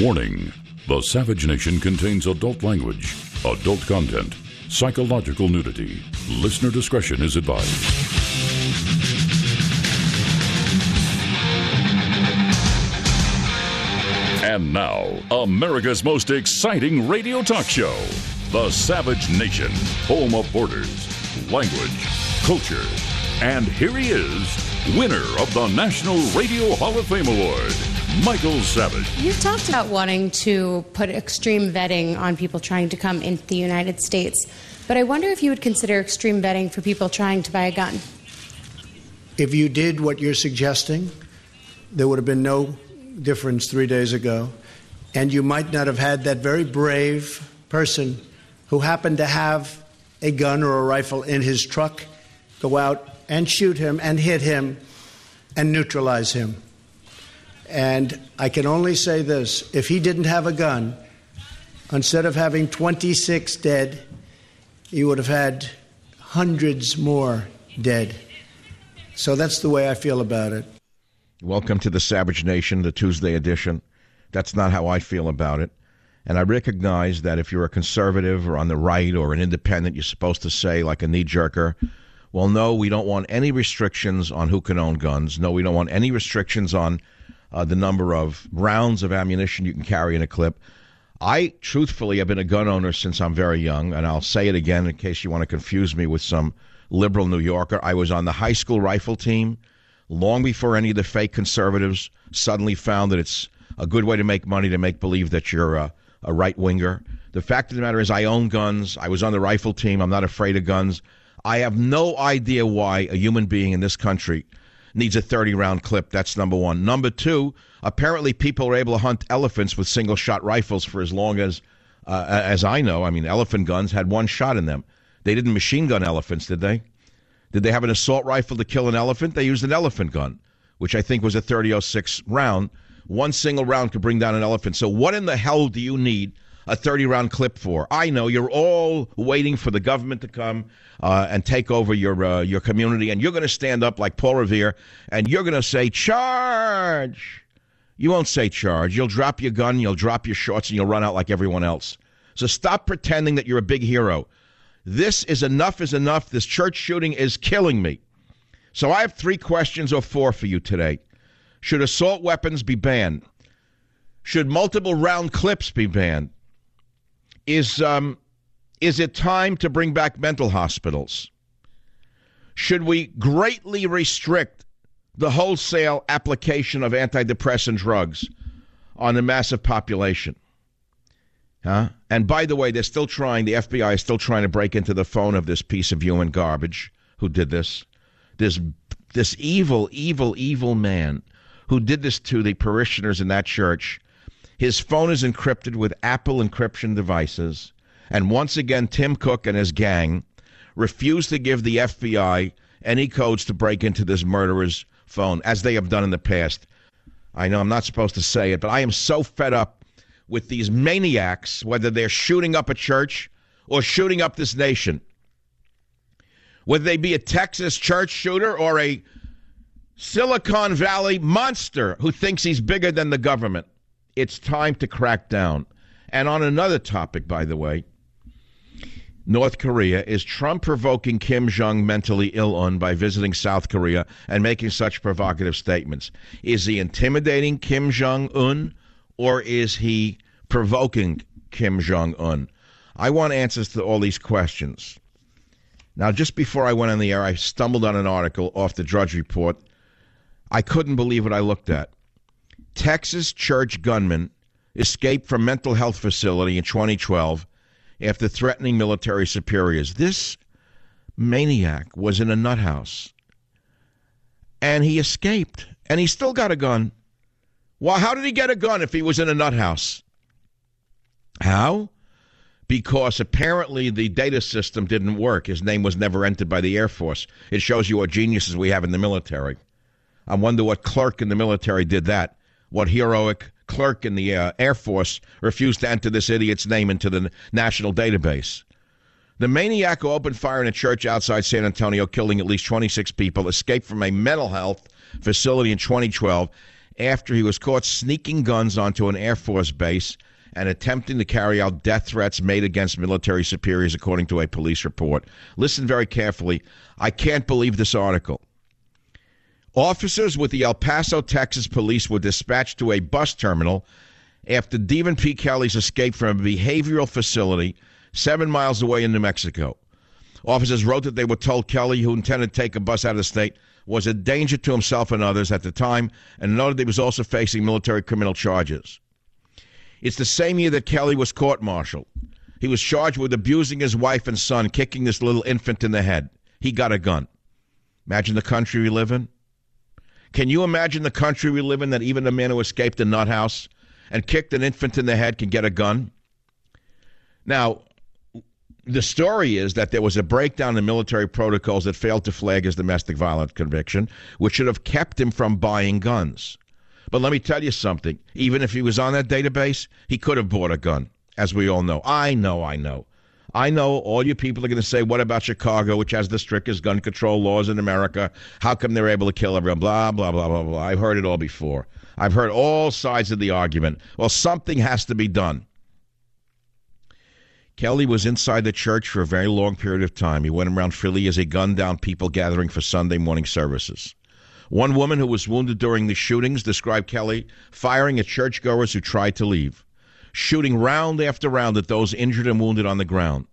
Warning The Savage Nation contains adult language, adult content, psychological nudity. Listener discretion is advised. And now, America's most exciting radio talk show The Savage Nation, home of borders, language, culture. And here he is, winner of the National Radio Hall of Fame Award. Michael Savage. You've talked about wanting to put extreme vetting on people trying to come into the United States, but I wonder if you would consider extreme vetting for people trying to buy a gun. If you did what you're suggesting, there would have been no difference three days ago, and you might not have had that very brave person who happened to have a gun or a rifle in his truck go out and shoot him and hit him and neutralize him. And I can only say this if he didn't have a gun, instead of having 26 dead, he would have had hundreds more dead. So that's the way I feel about it. Welcome to the Savage Nation, the Tuesday edition. That's not how I feel about it. And I recognize that if you're a conservative or on the right or an independent, you're supposed to say, like a knee jerker, well, no, we don't want any restrictions on who can own guns. No, we don't want any restrictions on uh, the number of rounds of ammunition you can carry in a clip. I truthfully have been a gun owner since I'm very young, and I'll say it again in case you want to confuse me with some liberal New Yorker. I was on the high school rifle team long before any of the fake conservatives suddenly found that it's a good way to make money to make believe that you're a, a right winger. The fact of the matter is, I own guns. I was on the rifle team. I'm not afraid of guns. I have no idea why a human being in this country needs a 30 round clip. That's number one. Number two, apparently people are able to hunt elephants with single shot rifles for as long as, uh, as I know. I mean, elephant guns had one shot in them. They didn't machine gun elephants, did they? Did they have an assault rifle to kill an elephant? They used an elephant gun, which I think was a 3006 round. One single round could bring down an elephant. So, what in the hell do you need a 30 round clip for? I know you're all waiting for the government to come uh, and take over your uh, your community, and you're going to stand up like Paul Revere, and you're going to say charge. You won't say charge. You'll drop your gun, you'll drop your shorts, and you'll run out like everyone else. So stop pretending that you're a big hero. This is enough is enough. This church shooting is killing me. So I have three questions or four for you today. Should assault weapons be banned? Should multiple round clips be banned? Is um, is it time to bring back mental hospitals? Should we greatly restrict the wholesale application of antidepressant drugs on a massive population? Huh? And by the way, they're still trying, the FBI is still trying to break into the phone of this piece of human garbage who did this. This, this evil, evil, evil man who did this to the parishioners in that church. His phone is encrypted with Apple encryption devices. And once again, Tim Cook and his gang refuse to give the FBI any codes to break into this murderer's phone, as they have done in the past. I know I'm not supposed to say it, but I am so fed up with these maniacs, whether they're shooting up a church or shooting up this nation. Whether they be a Texas church shooter or a Silicon Valley monster who thinks he's bigger than the government. It's time to crack down. And on another topic, by the way, North Korea. Is Trump provoking Kim Jong mentally ill on by visiting South Korea and making such provocative statements? Is he intimidating Kim Jong un or is he provoking Kim Jong un? I want answers to all these questions. Now, just before I went on the air, I stumbled on an article off the Drudge Report. I couldn't believe what I looked at. Texas church gunman escaped from mental health facility in 2012 after threatening military superiors. This maniac was in a nut house and he escaped and he still got a gun. Well, how did he get a gun if he was in a nut house? How? Because apparently the data system didn't work. His name was never entered by the Air Force. It shows you what geniuses we have in the military. I wonder what clerk in the military did that. What heroic clerk in the uh, Air Force refused to enter this idiot's name into the national database. The maniac who opened fire in a church outside San Antonio, killing at least 26 people, escaped from a mental health facility in 2012 after he was caught sneaking guns onto an Air Force base and attempting to carry out death threats made against military superiors, according to a police report. Listen very carefully. I can't believe this article. Officers with the El Paso, Texas police were dispatched to a bus terminal after Devin P. Kelley's escape from a behavioral facility seven miles away in New Mexico. Officers wrote that they were told Kelley, who intended to take a bus out of the state, was a danger to himself and others at the time, and noted he was also facing military criminal charges. It's the same year that Kelley was court martialed. He was charged with abusing his wife and son, kicking this little infant in the head. He got a gun. Imagine the country we live in. Can you imagine the country we live in that even a man who escaped a nut house and kicked an infant in the head can get a gun? Now, the story is that there was a breakdown in military protocols that failed to flag his domestic violence conviction, which should have kept him from buying guns. But let me tell you something. Even if he was on that database, he could have bought a gun, as we all know. I know, I know. I know all you people are going to say, what about Chicago, which has the strictest gun control laws in America? How come they're able to kill everyone? Blah, blah, blah, blah, blah. I've heard it all before. I've heard all sides of the argument. Well, something has to be done. Kelley was inside the church for a very long period of time. He went around Philly as he gunned down people gathering for Sunday morning services. One woman who was wounded during the shootings described Kelley firing at churchgoers who tried to leave, shooting round after round at those injured and wounded on the ground.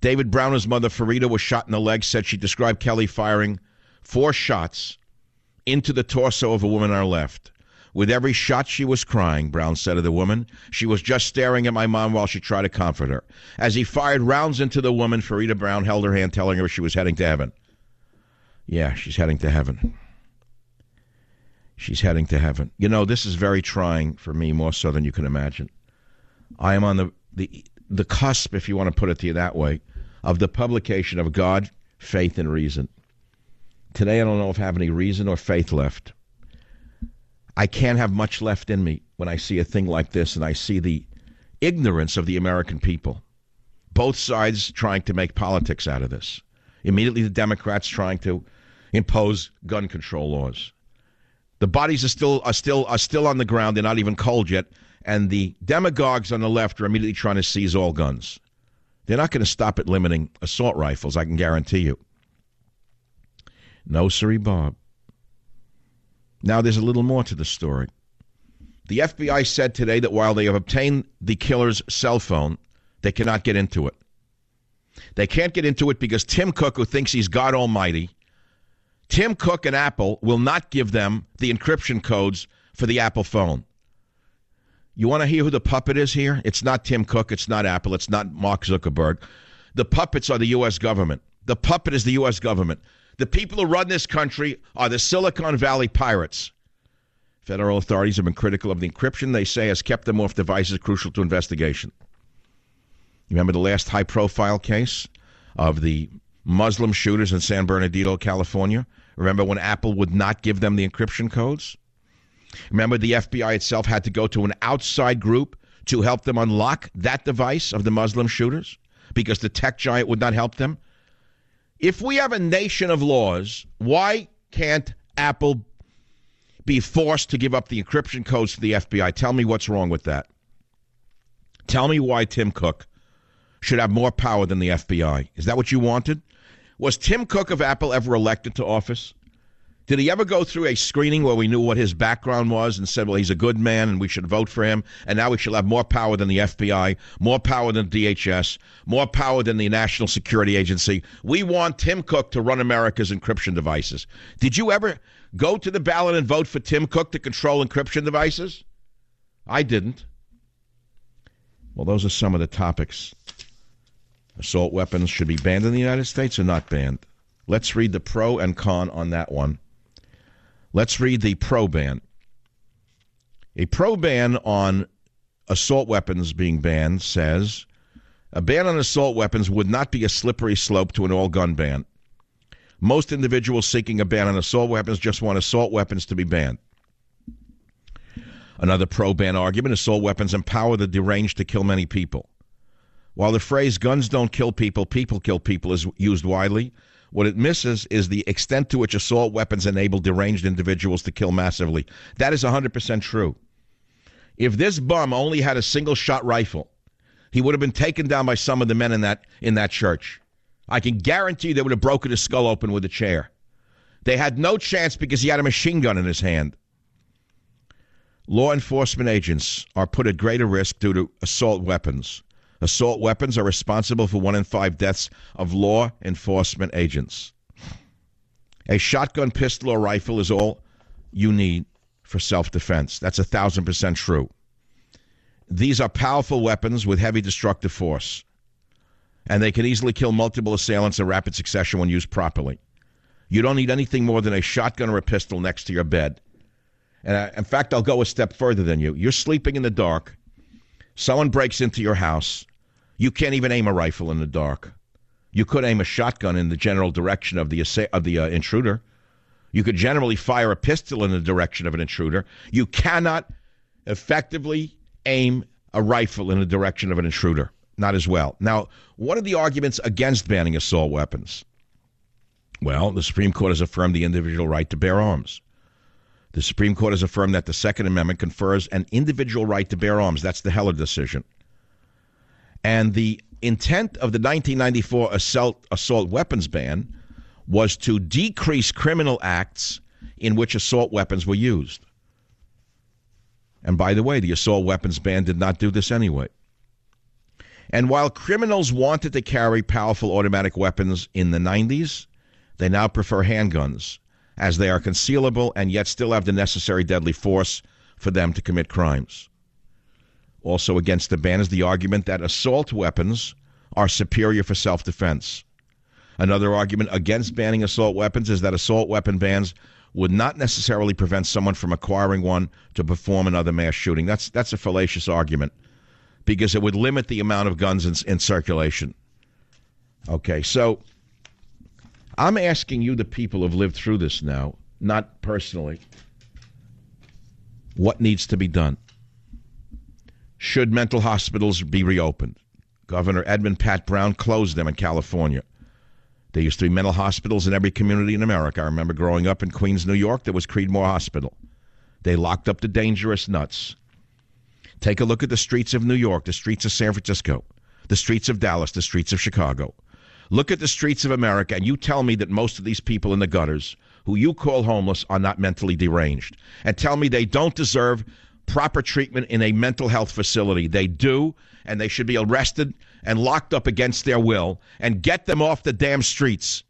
David Browner's mother, Farida, was shot in the leg, said she described Kelley firing four shots into the torso of a woman on her left. With every shot, she was crying, Brown said of the woman. She was just staring at my mom while she tried to comfort her. As he fired rounds into the woman, Farida Brown held her hand, telling her she was heading to heaven. Yeah, she's heading to heaven. She's heading to heaven. You know, this is very trying for me, more so than you can imagine. I am on the, the, the cusp, if you want to put it to you that way, of the publication of God, Faith, and Reason. Today, I don't know if I have any reason or faith left. I can't have much left in me when I see a thing like this and I see the ignorance of the American people. Both sides trying to make politics out of this. Immediately, the Democrats trying to impose gun control laws. The bodies are still are still are still on the ground. They're not even cold yet, and the demagogues on the left are immediately trying to seize all guns. They're not going to stop at limiting assault rifles. I can guarantee you. No, sirree, Bob. Now, there's a little more to the story. The FBI said today that while they have obtained the killer's cell phone, they cannot get into it. They can't get into it because Tim Cook, who thinks he's God Almighty, Tim Cook and Apple will not give them the encryption codes for the Apple phone. You want to hear who the puppet is here? It's not Tim Cook. It's not Apple. It's not Mark Zuckerberg. The puppets are the U.S. government. The puppet is the U.S. government. The people who run this country are the Silicon Valley pirates. Federal authorities have been critical of the encryption they say has kept them off devices crucial to investigation. You remember the last high profile case of the Muslim shooters in San Bernardino, California? Remember when Apple would not give them the encryption codes? Remember the FBI itself had to go to an outside group to help them unlock that device of the Muslim shooters because the tech giant would not help them? If we have a nation of laws, why can't Apple be forced to give up the encryption codes to the FBI? Tell me what's wrong with that. Tell me why Tim Cook should have more power than the FBI. Is that what you wanted? Was Tim Cook of Apple ever elected to office? Did he ever go through a screening where we knew what his background was and said, well, he's a good man and we should vote for him? And now we should have more power than the FBI, more power than DHS, more power than the National Security Agency. We want Tim Cook to run America's encryption devices. Did you ever go to the ballot and vote for Tim Cook to control encryption devices? I didn't. Well, those are some of the topics Assault weapons should be banned in the United States or not banned? Let's read the pro and con on that one. Let's read the pro ban. A pro ban on assault weapons being banned says a ban on assault weapons would not be a slippery slope to an all gun ban. Most individuals seeking a ban on assault weapons just want assault weapons to be banned. Another pro ban argument assault weapons empower the deranged to kill many people. While the phrase guns don't kill people, people kill people is used widely, What it misses is the extent to which assault weapons enable deranged individuals to kill massively. That is 100% true. If this bum only had a single shot rifle, he would have been taken down by some of the men in that in that church. I can guarantee they would have broken his skull open with a chair. They had no chance because he had a machine gun in his hand. Law enforcement agents are put at greater risk due to assault weapons. Assault weapons are responsible for one in five deaths of law enforcement agents. A shotgun, pistol, or rifle is all you need for self defense. That's a thousand percent true. These are powerful weapons with heavy destructive force, and they can easily kill multiple assailants in rapid succession when used properly. You don't need anything more than a shotgun or a pistol next to your bed. And I, in fact, I'll go a step further than you. You're sleeping in the dark. Someone breaks into your house. You can't even aim a rifle in the dark. You could aim a shotgun in the general direction of the of the uh, intruder. You could generally fire a pistol in the direction of an intruder. You cannot effectively aim a rifle in the direction of an intruder. Not as well. Now, what are the arguments against banning assault weapons? Well, the Supreme Court has affirmed the individual right to bear arms. The Supreme Court has affirmed that the Second Amendment confers an individual right to bear arms. That's the Heller decision. And the intent of the 1994 assault, assault weapons ban was to decrease criminal acts in which assault weapons were used. And by the way, the assault weapons ban did not do this anyway. And while criminals wanted to carry powerful automatic weapons in the 90s, they now prefer handguns as they are concealable and yet still have the necessary deadly force for them to commit crimes. Also against the ban is the argument that assault weapons are superior for self defense. Another argument against banning assault weapons is that assault weapon bans would not necessarily prevent someone from acquiring one to perform another mass shooting. That's that's a fallacious argument because it would limit the amount of guns in, in circulation. Okay, so I'm asking you, the people who've lived through this now, not personally, what needs to be done? Should mental hospitals be reopened? Governor Edmund Pat Brown closed them in California. There used to be mental hospitals in every community in America. I remember growing up in Queens, New York, there was Creedmoor Hospital. They locked up the dangerous nuts. Take a look at the streets of New York, the streets of San Francisco, the streets of Dallas, the streets of Chicago. Look at the streets of America, and you tell me that most of these people in the gutters who you call homeless are not mentally deranged. And tell me they don't deserve proper treatment in a mental health facility. They do, and they should be arrested and locked up against their will and get them off the damn streets.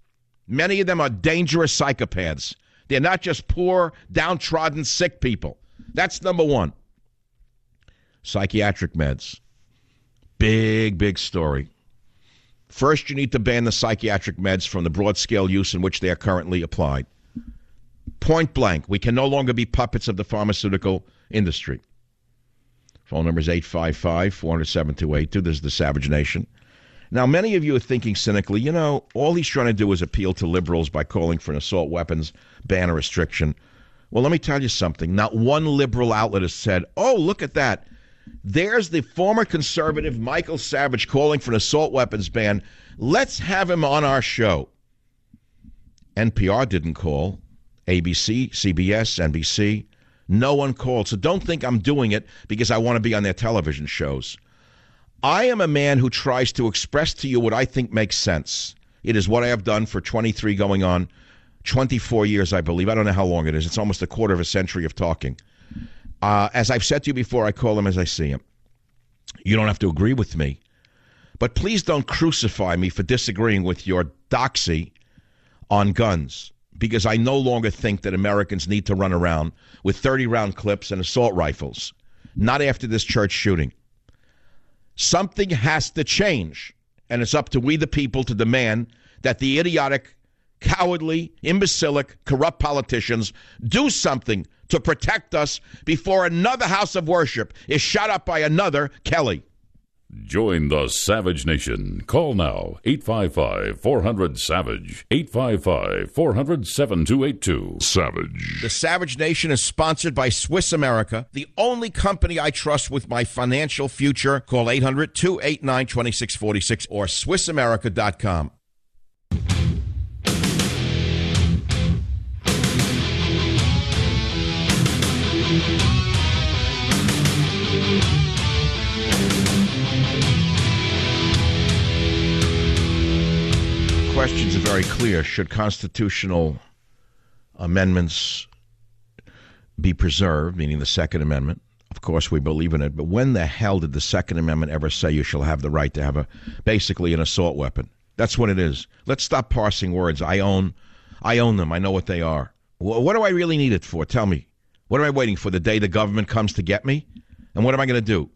Many of them are dangerous psychopaths. They're not just poor, downtrodden, sick people. That's number one. Psychiatric meds. Big, big story. First, you need to ban the psychiatric meds from the broad scale use in which they are currently applied. Point blank, we can no longer be puppets of the pharmaceutical industry. Phone number is 855 400 7282. This is the Savage Nation. Now, many of you are thinking cynically, you know, all he's trying to do is appeal to liberals by calling for an assault weapons ban or restriction. Well, let me tell you something. Not one liberal outlet has said, oh, look at that. There's the former conservative Michael Savage calling for an assault weapons ban. Let's have him on our show. NPR didn't call. ABC, CBS, NBC. No one called. So don't think I'm doing it because I want to be on their television shows. I am a man who tries to express to you what I think makes sense. It is what I have done for 23 going on 24 years, I believe. I don't know how long it is. It's almost a quarter of a century of talking. Uh, as I've said to you before, I call him as I see him. You don't have to agree with me, but please don't crucify me for disagreeing with your doxy on guns because I no longer think that Americans need to run around with 30 round clips and assault rifles. Not after this church shooting. Something has to change, and it's up to we the people to demand that the idiotic, cowardly, imbecilic, corrupt politicians do something to protect us before another house of worship is shot up by another Kelley. Join the Savage Nation. Call now 855 400 Savage. 855 400 7282. Savage. The Savage Nation is sponsored by Swiss America, the only company I trust with my financial future. Call 800 289 2646 or SwissAmerica.com. questions are very clear. Should constitutional amendments be preserved, meaning the Second Amendment? Of course, we believe in it, but when the hell did the Second Amendment ever say you shall have the right to have a basically an assault weapon? That's what it is. Let's stop parsing words. I own, I own them. I know what they are. What do I really need it for? Tell me. What am I waiting for? The day the government comes to get me? And what am I going to do?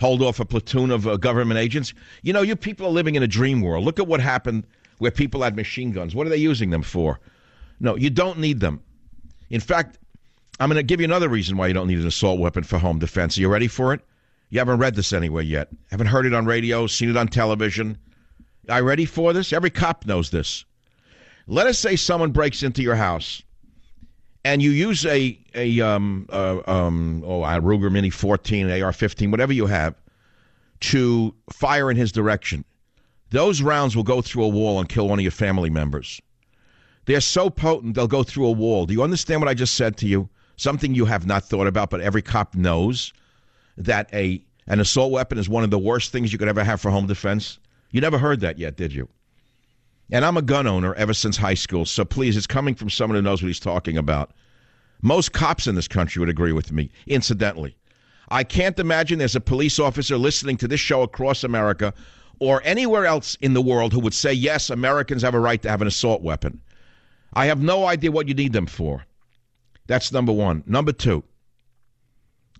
Hold off a platoon of uh, government agents? You know, you people are living in a dream world. Look at what happened where people had machine guns. What are they using them for? No, you don't need them. In fact, I'm going to give you another reason why you don't need an assault weapon for home defense. Are you ready for it? You haven't read this anywhere yet. Haven't heard it on radio, seen it on television. Are you ready for this? Every cop knows this. Let us say someone breaks into your house and you use a a um uh, um oh a Ruger Mini 14, AR-15, whatever you have, to fire in his direction. Those rounds will go through a wall and kill one of your family members. They're so potent they'll go through a wall. Do you understand what I just said to you? Something you have not thought about, but every cop knows that a an assault weapon is one of the worst things you could ever have for home defense. You never heard that yet, did you? And I'm a gun owner ever since high school, so please, it's coming from someone who knows what he's talking about. Most cops in this country would agree with me, incidentally. I can't imagine there's a police officer listening to this show across America or anywhere else in the world who would say, yes, Americans have a right to have an assault weapon. I have no idea what you need them for. That's number one. Number two,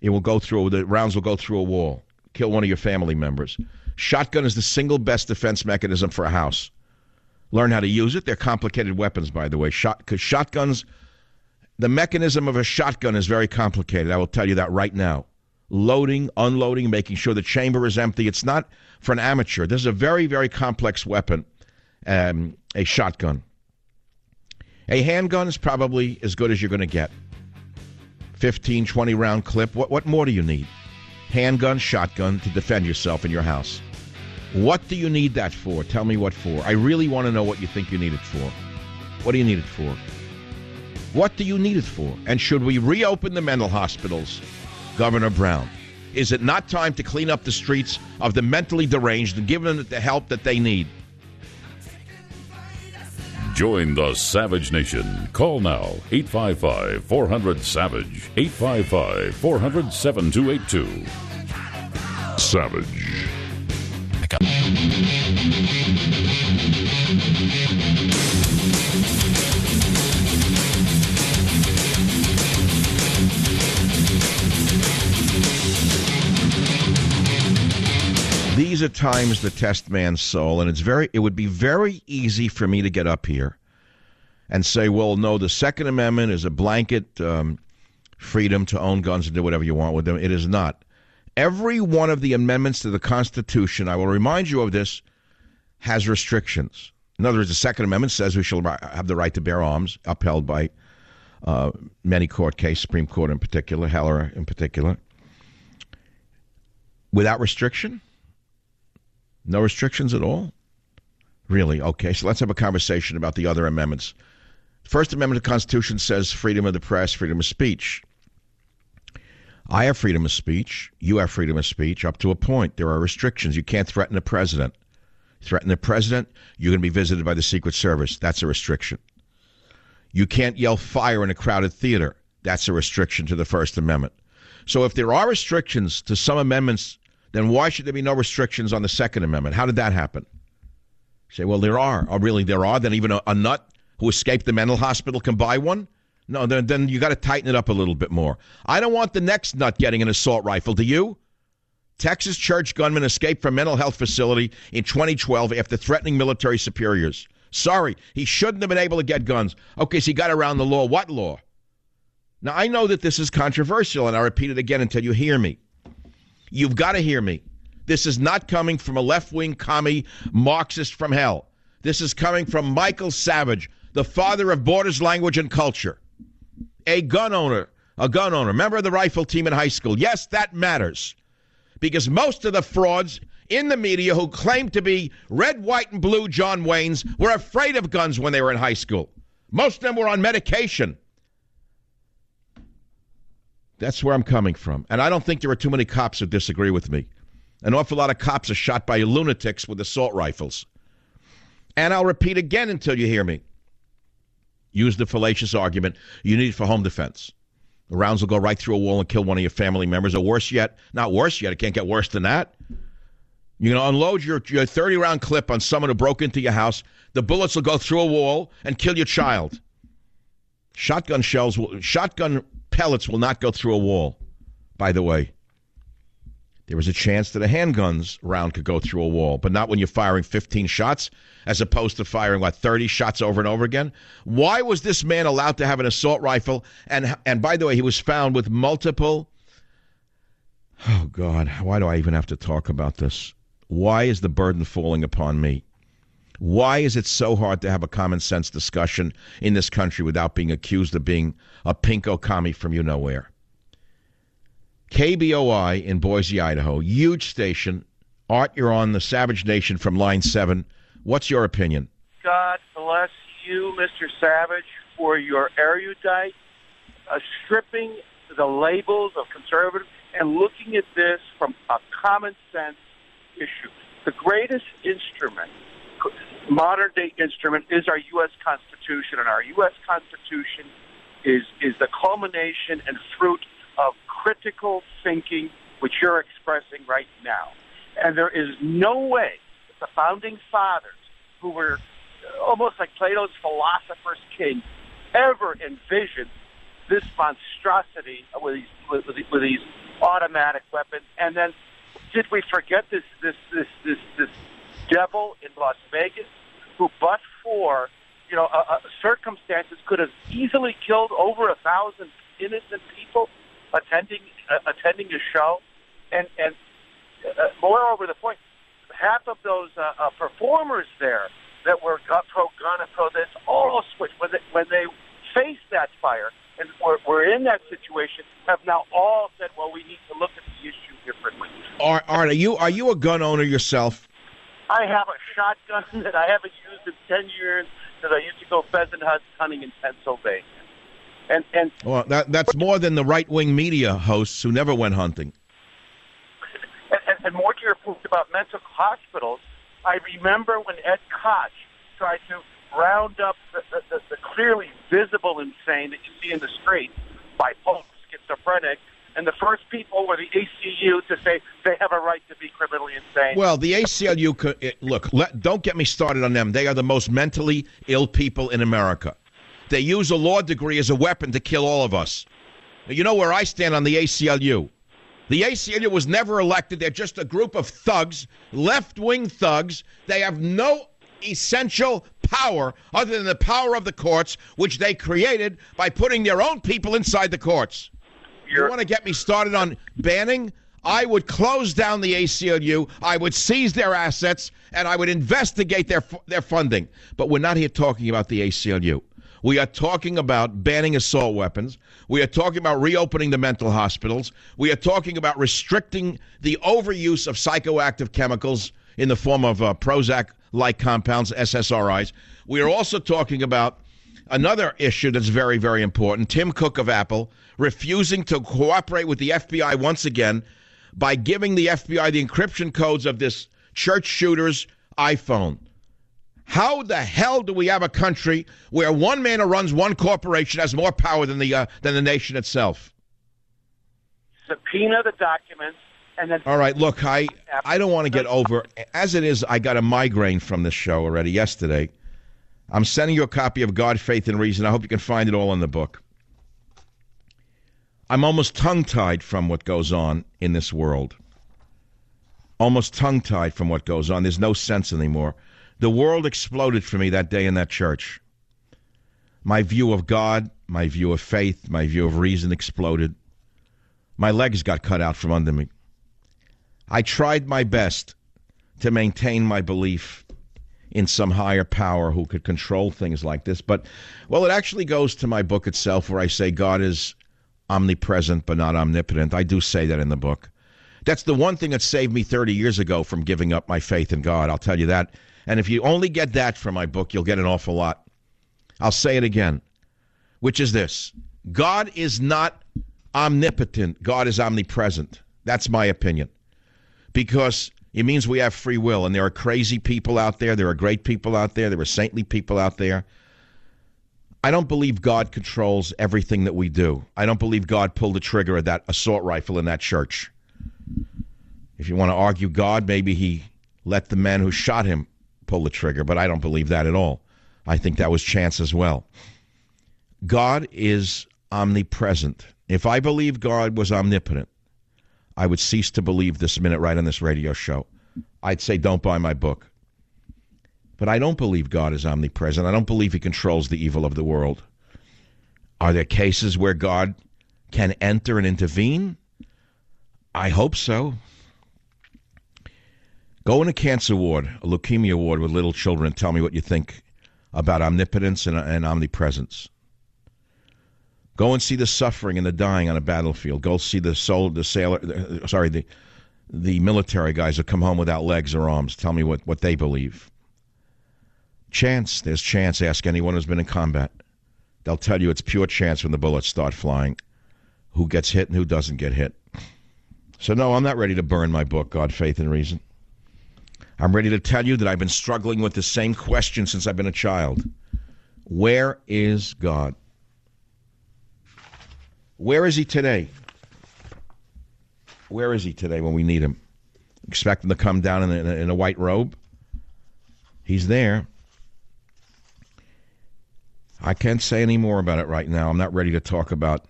it will go through, the rounds will go through a wall, kill one of your family members. Shotgun is the single best defense mechanism for a house. Learn how to use it. They're complicated weapons, by the way. Shot, because shotguns, the mechanism of a shotgun is very complicated. I will tell you that right now. Loading, unloading, making sure the chamber is empty. It's not for an amateur. This is a very, very complex weapon, um, a shotgun. A handgun is probably as good as you're going to get. 15, 20 round clip. What, what more do you need? Handgun, shotgun to defend yourself in your house. What do you need that for? Tell me what for. I really want to know what you think you need it for. What do you need it for? What do you need it for? And should we reopen the mental hospitals, Governor Brown? Is it not time to clean up the streets of the mentally deranged and give them the help that they need? Join the Savage Nation. Call now 855 400 Savage. 855 400 7282. Savage. Are times that test man's soul, and it's very. It would be very easy for me to get up here and say, "Well, no, the Second Amendment is a blanket um, freedom to own guns and do whatever you want with them." It is not. Every one of the amendments to the Constitution, I will remind you of this, has restrictions. In other words, the Second Amendment says we shall have the right to bear arms, upheld by uh, many court cases, Supreme Court in particular, Heller in particular, without restriction. No restrictions at all? Really? Okay, so let's have a conversation about the other amendments. First Amendment of the Constitution says freedom of the press, freedom of speech. I have freedom of speech. You have freedom of speech up to a point. There are restrictions. You can't threaten the president. Threaten the president, you're going to be visited by the Secret Service. That's a restriction. You can't yell fire in a crowded theater. That's a restriction to the First Amendment. So if there are restrictions to some amendments then why should there be no restrictions on the Second Amendment? How did that happen? You say, well, there are. Oh, really, there are? Then even a, a nut who escaped the mental hospital can buy one? No, then, then you got to tighten it up a little bit more. I don't want the next nut getting an assault rifle. Do you? Texas church gunman escaped from mental health facility in 2012 after threatening military superiors. Sorry, he shouldn't have been able to get guns. Okay, so he got around the law. What law? Now, I know that this is controversial, and I repeat it again until you hear me. You've got to hear me. This is not coming from a left wing commie Marxist from hell. This is coming from Michael Savage, the father of borders, language, and culture. A gun owner, a gun owner, member of the rifle team in high school. Yes, that matters. Because most of the frauds in the media who claim to be red, white, and blue John Waynes were afraid of guns when they were in high school. Most of them were on medication. That's where I'm coming from. And I don't think there are too many cops who disagree with me. An awful lot of cops are shot by lunatics with assault rifles. And I'll repeat again until you hear me. Use the fallacious argument you need it for home defense. The rounds will go right through a wall and kill one of your family members, or worse yet, not worse yet, it can't get worse than that. You're going to unload your, your 30 round clip on someone who broke into your house. The bullets will go through a wall and kill your child. Shotgun shells, will, shotgun pellets will not go through a wall, by the way. There was a chance that a handgun's round could go through a wall, but not when you're firing 15 shots as opposed to firing, what, 30 shots over and over again? Why was this man allowed to have an assault rifle? And, and by the way, he was found with multiple. Oh, God, why do I even have to talk about this? Why is the burden falling upon me? Why is it so hard to have a common sense discussion in this country without being accused of being a pinko commie from you know where? KBOI in Boise, Idaho, huge station. Art, you're on the Savage Nation from Line 7. What's your opinion? God bless you, Mr. Savage, for your erudite uh, stripping the labels of conservative and looking at this from a common sense issue. The greatest instrument, modern day instrument, is our U.S. Constitution, and our U.S. Constitution is is the culmination and fruit of critical thinking, which you're expressing right now. And there is no way that the founding fathers, who were uh, almost like Plato's philosopher's king, ever envisioned this monstrosity with these, with, with these automatic weapons. And then, did we forget this this this this this devil in Las Vegas, who, but for you know uh, uh, circumstances, could have easily killed over a thousand innocent people? attending uh, attending a show, and and uh, moreover, the point, half of those uh, uh, performers there that were pro gun and pro this all switched when they, when they faced that fire and were, were in that situation have now all said, well, we need to look at the issue differently. Art, Art are you are you a gun owner yourself? I have a shotgun that I haven't used in ten years because I used to go pheasant hunting in Pennsylvania. And and well, that that's more than the right wing media hosts who never went hunting. And, and, and more to your point about mental hospitals, I remember when Ed Koch tried to round up the, the, the, the clearly visible insane that you see in the street, bipolar, schizophrenic, and the first people were the ACLU to say they have a right to be criminally insane. Well, the ACLU could look. Let, don't get me started on them. They are the most mentally ill people in America. They use a law degree as a weapon to kill all of us. You know where I stand on the ACLU. The ACLU was never elected. They're just a group of thugs, left wing thugs. They have no essential power other than the power of the courts, which they created by putting their own people inside the courts. You want to get me started on banning? I would close down the ACLU. I would seize their assets, and I would investigate their their funding. But we're not here talking about the ACLU. We are talking about banning assault weapons. We are talking about reopening the mental hospitals. We are talking about restricting the overuse of psychoactive chemicals in the form of uh, Prozac like compounds, SSRIs. We are also talking about another issue that's very, very important Tim Cook of Apple refusing to cooperate with the FBI once again by giving the FBI the encryption codes of this church shooter's iPhone. How the hell do we have a country where one man who runs one corporation has more power than the uh, than the nation itself? Subpoena the documents and then. All right, look, I I don't want to get over as it is. I got a migraine from this show already yesterday. I'm sending you a copy of God, Faith, and Reason. I hope you can find it all in the book. I'm almost tongue tied from what goes on in this world. Almost tongue tied from what goes on. There's no sense anymore. The world exploded for me that day in that church. My view of God, my view of faith, my view of reason exploded. My legs got cut out from under me. I tried my best to maintain my belief in some higher power who could control things like this. But, well, it actually goes to my book itself where I say God is omnipresent but not omnipotent. I do say that in the book. That's the one thing that saved me 30 years ago from giving up my faith in God. I'll tell you that. And if you only get that from my book, you'll get an awful lot. I'll say it again, which is this God is not omnipotent, God is omnipresent. That's my opinion. Because It means we have free will, and there are crazy people out there. There are great people out there. There are saintly people out there. I don't believe God controls everything that we do. I don't believe God pulled the trigger of that assault rifle in that church. If you want to argue God, maybe he let the man who shot him pull the trigger, but I don't believe that at all. I think that was chance as well. God is omnipresent. If I believe God was omnipotent, I would cease to believe this minute right on this radio show. I'd say, don't buy my book. But I don't believe God is omnipresent. I don't believe he controls the evil of the world. Are there cases where God can enter and intervene? I hope so. Go in a cancer ward, a leukemia ward with little children, and tell me what you think about omnipotence and, and omnipresence. Go and see the suffering and the dying on a battlefield. Go see the soul, the sailor, the, sorry, the the military guys who come home without legs or arms. Tell me what, what they believe. Chance, there's chance. Ask anyone who's been in combat. They'll tell you it's pure chance when the bullets start flying. Who gets hit and who doesn't get hit. So, no, I'm not ready to burn my book, God, Faith, and Reason. I'm ready to tell you that I've been struggling with the same question since I've been a child Where is God? Where is he today? Where is he today when we need him? Expect him to come down in a, in a white robe? He's there. I can't say any more about it right now. I'm not ready to talk about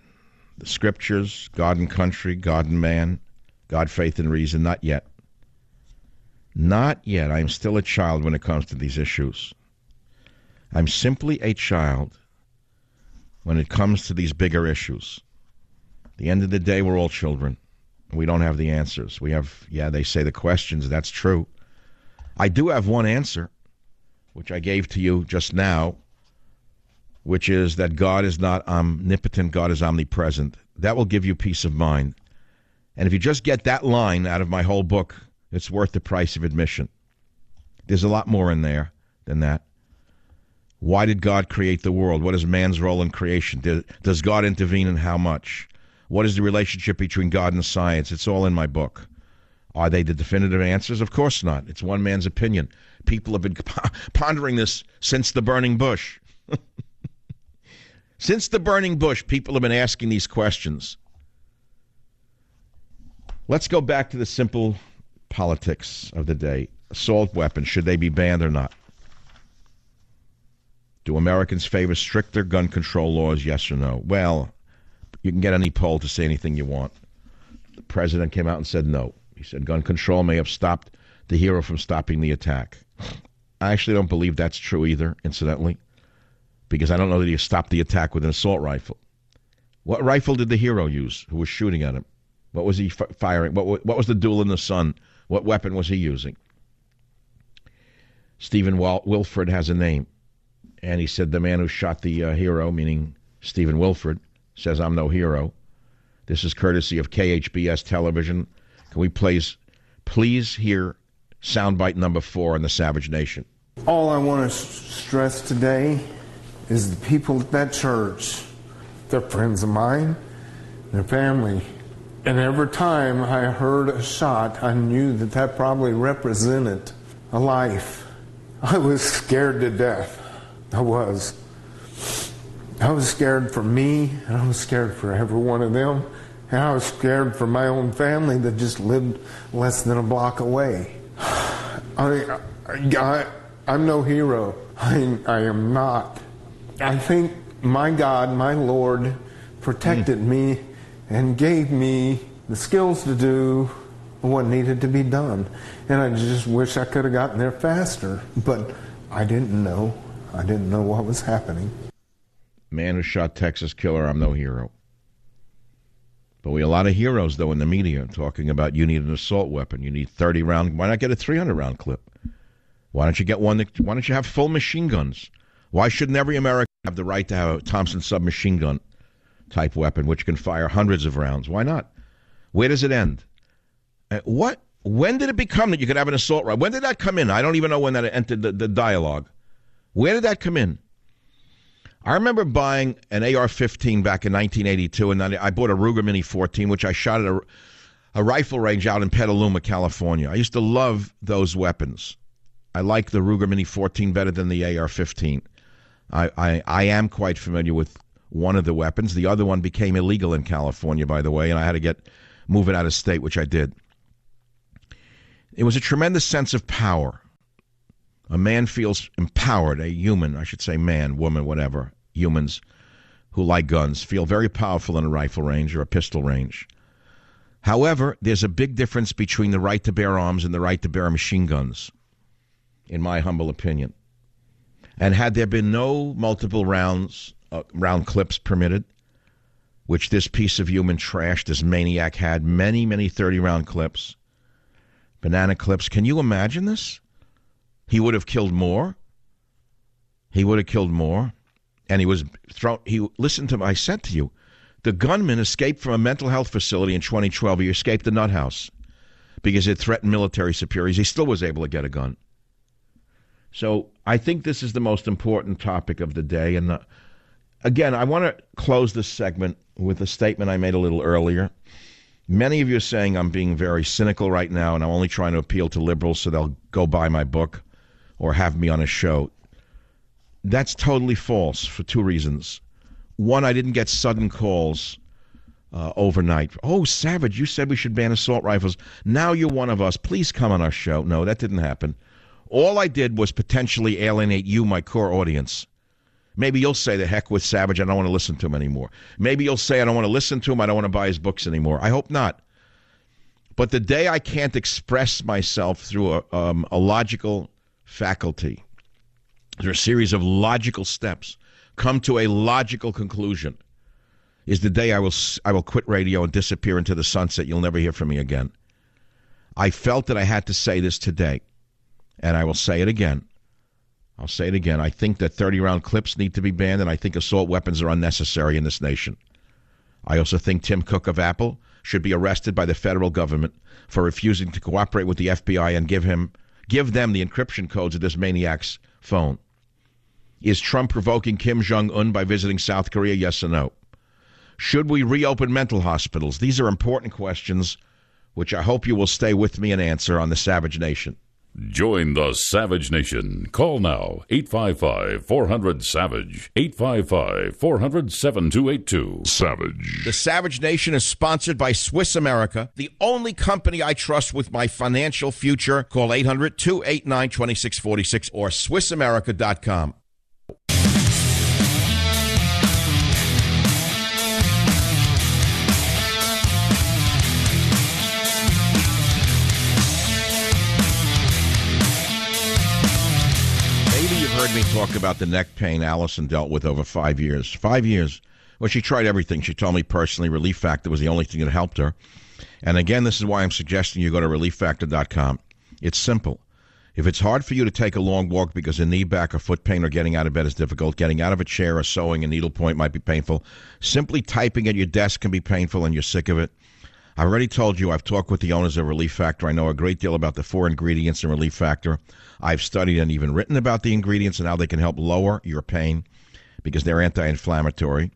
the scriptures, God and country, God and man, God, faith, and reason. Not yet. Not yet. I am still a child when it comes to these issues. I'm simply a child when it comes to these bigger issues. The end of the day, we're all children. We don't have the answers. We have, yeah, they say the questions. That's true. I do have one answer, which I gave to you just now, which is that God is not omnipotent, God is omnipresent. That will give you peace of mind. And if you just get that line out of my whole book, it's worth the price of admission. There's a lot more in there than that. Why did God create the world? What is man's role in creation? Does God intervene and how much? What is the relationship between God and science? It's all in my book. Are they the definitive answers? Of course not. It's one man's opinion. People have been pondering this since the burning bush. since the burning bush, people have been asking these questions. Let's go back to the simple politics of the day. Assault weapons, should they be banned or not? Do Americans favor stricter gun control laws, yes or no? Well, you can get any poll to say anything you want. The president came out and said no. He said gun control may have stopped the hero from stopping the attack. I actually don't believe that's true either, incidentally, because I don't know that he stopped the attack with an assault rifle. What rifle did the hero use who was shooting at him? What was he firing? What, what was the duel in the sun what weapon was he using? Stephen Wal- Willeford has a name. And he said, The man who shot the uh, hero, meaning Stephen Willeford, says, I'm no hero. This is courtesy of KHBS television. Can we please, please hear soundbite number four in the Savage Nation? All I want to stress today is the people at that church. They're friends of mine, their family. And every time I heard a shot, I knew that that probably represented a life. I was scared to death. I was. I was scared for me, and I was scared for every one of them. And I was scared for my own family that just lived less than a block away. I, I, I'm no hero. I, I am not. I think my God, my Lord, protected mm. me and gave me the skills to do what needed to be done. And I just wish I could have gotten there faster, but I didn't know. I didn't know what was happening. Man who shot Texas killer, I'm no hero. But we a lot of heroes, though, in the media talking about you need an assault weapon. You need 30 round. Why not get a 300 round clip? Why don't you get one that, why don't you have full machine guns? Why shouldn't every American have the right to have a Thompson submachine gun? type weapon, which can fire hundreds of rounds. Why not? Where does it end? Uh, what? When did it become that you could have an assault rifle? When did that come in? I don't even know when that entered the, the dialogue. Where did that come in? I remember buying an AR-15 back in 1982, and I bought a Ruger Mini 14, which I shot at a, a rifle range out in Petaluma, California. I used to love those weapons. I like the Ruger Mini 14 better than the AR 15. I, I, I am quite familiar with one of the weapons. The other one became illegal in California, by the way, and I had to get move it out of state, which I did. It was a tremendous sense of power. A man feels empowered, a human, I should say man, woman, whatever, humans who like guns feel very powerful in a rifle range or a pistol range. However, there's a big difference between the right to bear arms and the right to bear machine guns, in my humble opinion. And had there been no multiple rounds, uh, round clips permitted, which this piece of human trash, this maniac had many, many 30 round clips, banana clips. Can you imagine this? He would have killed more. He would have killed more. And he was thrown. He listened to. I said to you, the gunman escaped from a mental health facility in 2012. He escaped the nut house because it threatened military superiors. He still was able to get a gun. So I think this is the most important topic of the day. And uh, again, I want to close this segment with a statement I made a little earlier. Many of you are saying I'm being very cynical right now and I'm only trying to appeal to liberals so they'll go buy my book or have me on a show. That's totally false for two reasons. One, I didn't get sudden calls uh, overnight. Oh, Savage, you said we should ban assault rifles. Now you're one of us. Please come on our show. No, that didn't happen. All I did was potentially alienate you, my core audience. Maybe you'll say, the heck with Savage, I don't want to listen to him anymore. Maybe you'll say, I don't want to listen to him, I don't want to buy his books anymore. I hope not. But the day I can't express myself through a, um, a logical faculty, through a series of logical steps, come to a logical conclusion, is the day I will, I will quit radio and disappear into the sunset. You'll never hear from me again. I felt that I had to say this today, and I will say it again. I'll say it again. I think that 30 round clips need to be banned, and I think assault weapons are unnecessary in this nation. I also think Tim Cook of Apple should be arrested by the federal government for refusing to cooperate with the FBI and give him give them the encryption codes of this maniac's phone. Is Trump provoking Kim Jong un by visiting South Korea? Yes or no? Should we reopen mental hospitals? These are important questions, which I hope you will stay with me and answer on the Savage Nation. Join the Savage Nation. Call now 855 400 Savage. 855 400 7282. Savage. The Savage Nation is sponsored by Swiss America, the only company I trust with my financial future. Call 800 289 2646 or SwissAmerica.com. heard me talk about the neck pain Allison dealt with over five years. Five years. Well, she tried everything. She told me personally Relief Factor was the only thing that helped her. And again, this is why I'm suggesting you go to relieffactor.com. It's simple. If it's hard for you to take a long walk because a knee, back, or foot pain or getting out of bed is difficult, getting out of a chair or sewing a needlepoint might be painful, simply typing at your desk can be painful and you're sick of it, I've already told you I've talked with the owners of Relief Factor. I know a great deal about the four ingredients in Relief Factor. I've studied and even written about the ingredients and how they can help lower your pain because they're anti inflammatory,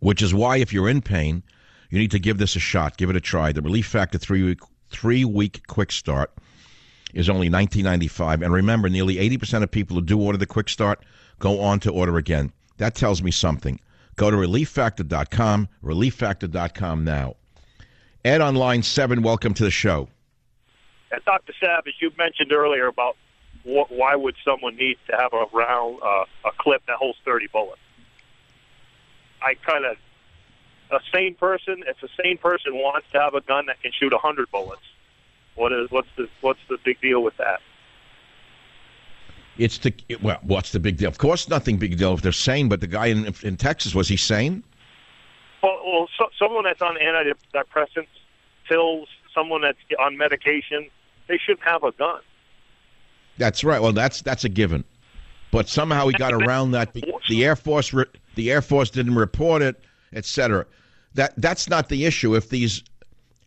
which is why if you're in pain, you need to give this a shot. Give it a try. The Relief Factor three week, three week quick start is only $19.95. And remember, nearly 80% of people who do order the quick start go on to order again. That tells me something. Go to relieffactor.com, relieffactor.com now. Ed on line seven, welcome to the show. And Dr. Savage, you mentioned earlier about wh- why would someone need to have a round, uh, a clip that holds 30 bullets. I kind of, a sane person, if a sane person wants to have a gun that can shoot 100 bullets, what is what's the what's the big deal with that? It's the well, what's the big deal? Of course, nothing big deal if they're sane. But the guy in in Texas was he sane? Well, well so, someone that's on antidepressants, pills, someone that's on medication, they shouldn't have a gun. That's right. Well, that's that's a given. But somehow he got around that. The Air Force, the Air Force didn't report it, etc. That that's not the issue. If these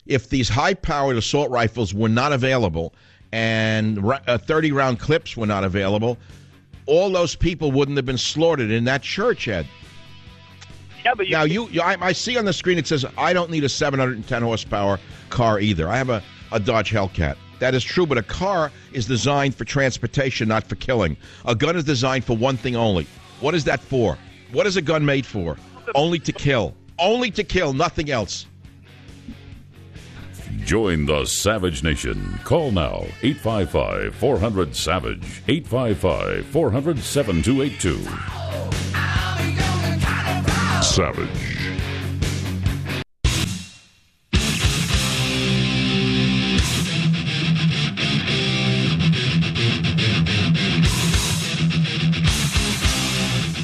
if these high-powered assault rifles were not available and 30-round uh, clips were not available, all those people wouldn't have been slaughtered in that church, Ed. Yeah, but you, Now you, you I, I see on the screen it says I don't need a 710 horsepower car either. I have a, a Dodge Hellcat. That is true, but a car is designed for transportation, not for killing. A gun is designed for one thing only. What is that for? What is a gun made for? Only to kill. Only to kill, nothing else. Join the Savage Nation. Call now 855 400 Savage. 855 400 7282. Savage.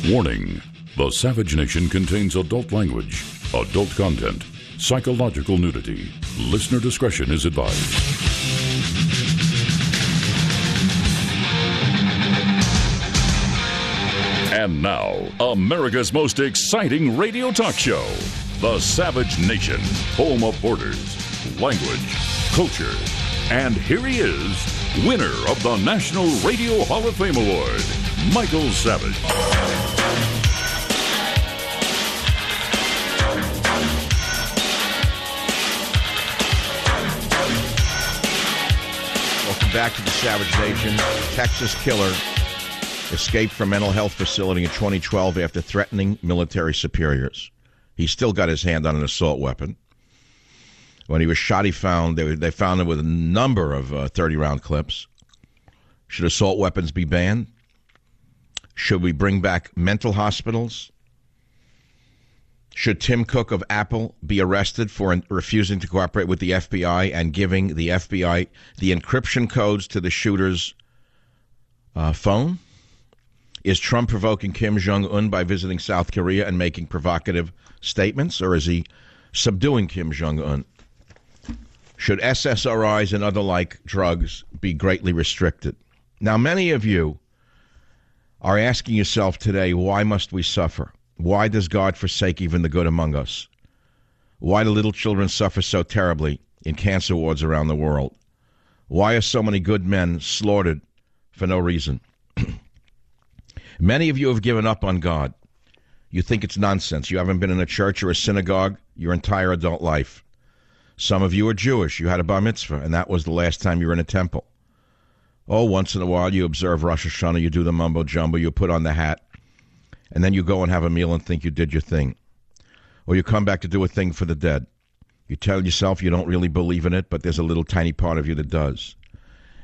Warning The Savage Nation contains adult language, adult content, psychological nudity. Listener discretion is advised. And now, America's most exciting radio talk show The Savage Nation, home of borders, language, culture. And here he is, winner of the National Radio Hall of Fame Award, Michael Savage. Back to the Savage Nation. Texas killer escaped from mental health facility in 2012 after threatening military superiors. He still got his hand on an assault weapon. When he was shot, he found they, they found him with a number of 30 round clips. Should assault weapons be banned? Should we bring back mental hospitals? Should Tim Cook of Apple be arrested for refusing to cooperate with the FBI and giving the FBI the encryption codes to the shooter's uh, phone? Is Trump provoking Kim Jong un by visiting South Korea and making provocative statements, or is he subduing Kim Jong un? Should SSRIs and other like drugs be greatly restricted? Now, many of you are asking yourself today, why must we suffer? Why does God forsake even the good among us? Why do little children suffer so terribly in cancer wards around the world? Why are so many good men slaughtered for no reason? Many of you have given up on God. You think it's nonsense. You haven't been in a church or a synagogue your entire adult life. Some of you are Jewish. You had a bar mitzvah, and that was the last time you were in a temple. Oh, once in a while you observe Rosh Hashanah, you do the mumbo jumbo, you put on the hat, and then you go and have a meal and think you did your thing. Or you come back to do a thing for the dead. You tell yourself you don't really believe in it, but there's a little tiny part of you that does.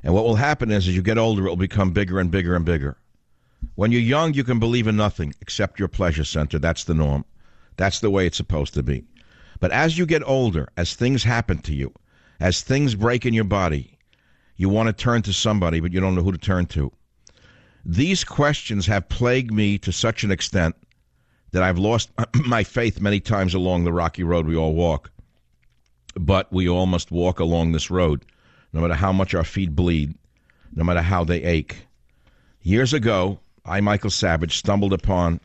And what will happen is, as you get older, it will become bigger and bigger and bigger. When you're young, you can believe in nothing except your pleasure center. That's the norm. That's the way it's supposed to be. But as you get older, as things happen to you, as things break in your body, you want to turn to somebody, but you don't know who to turn to. These questions have plagued me to such an extent that I've lost my faith many times along the rocky road we all walk. But we all must walk along this road, no matter how much our feet bleed, no matter how they ache. Years ago, I, Michael Savage, stumbled upon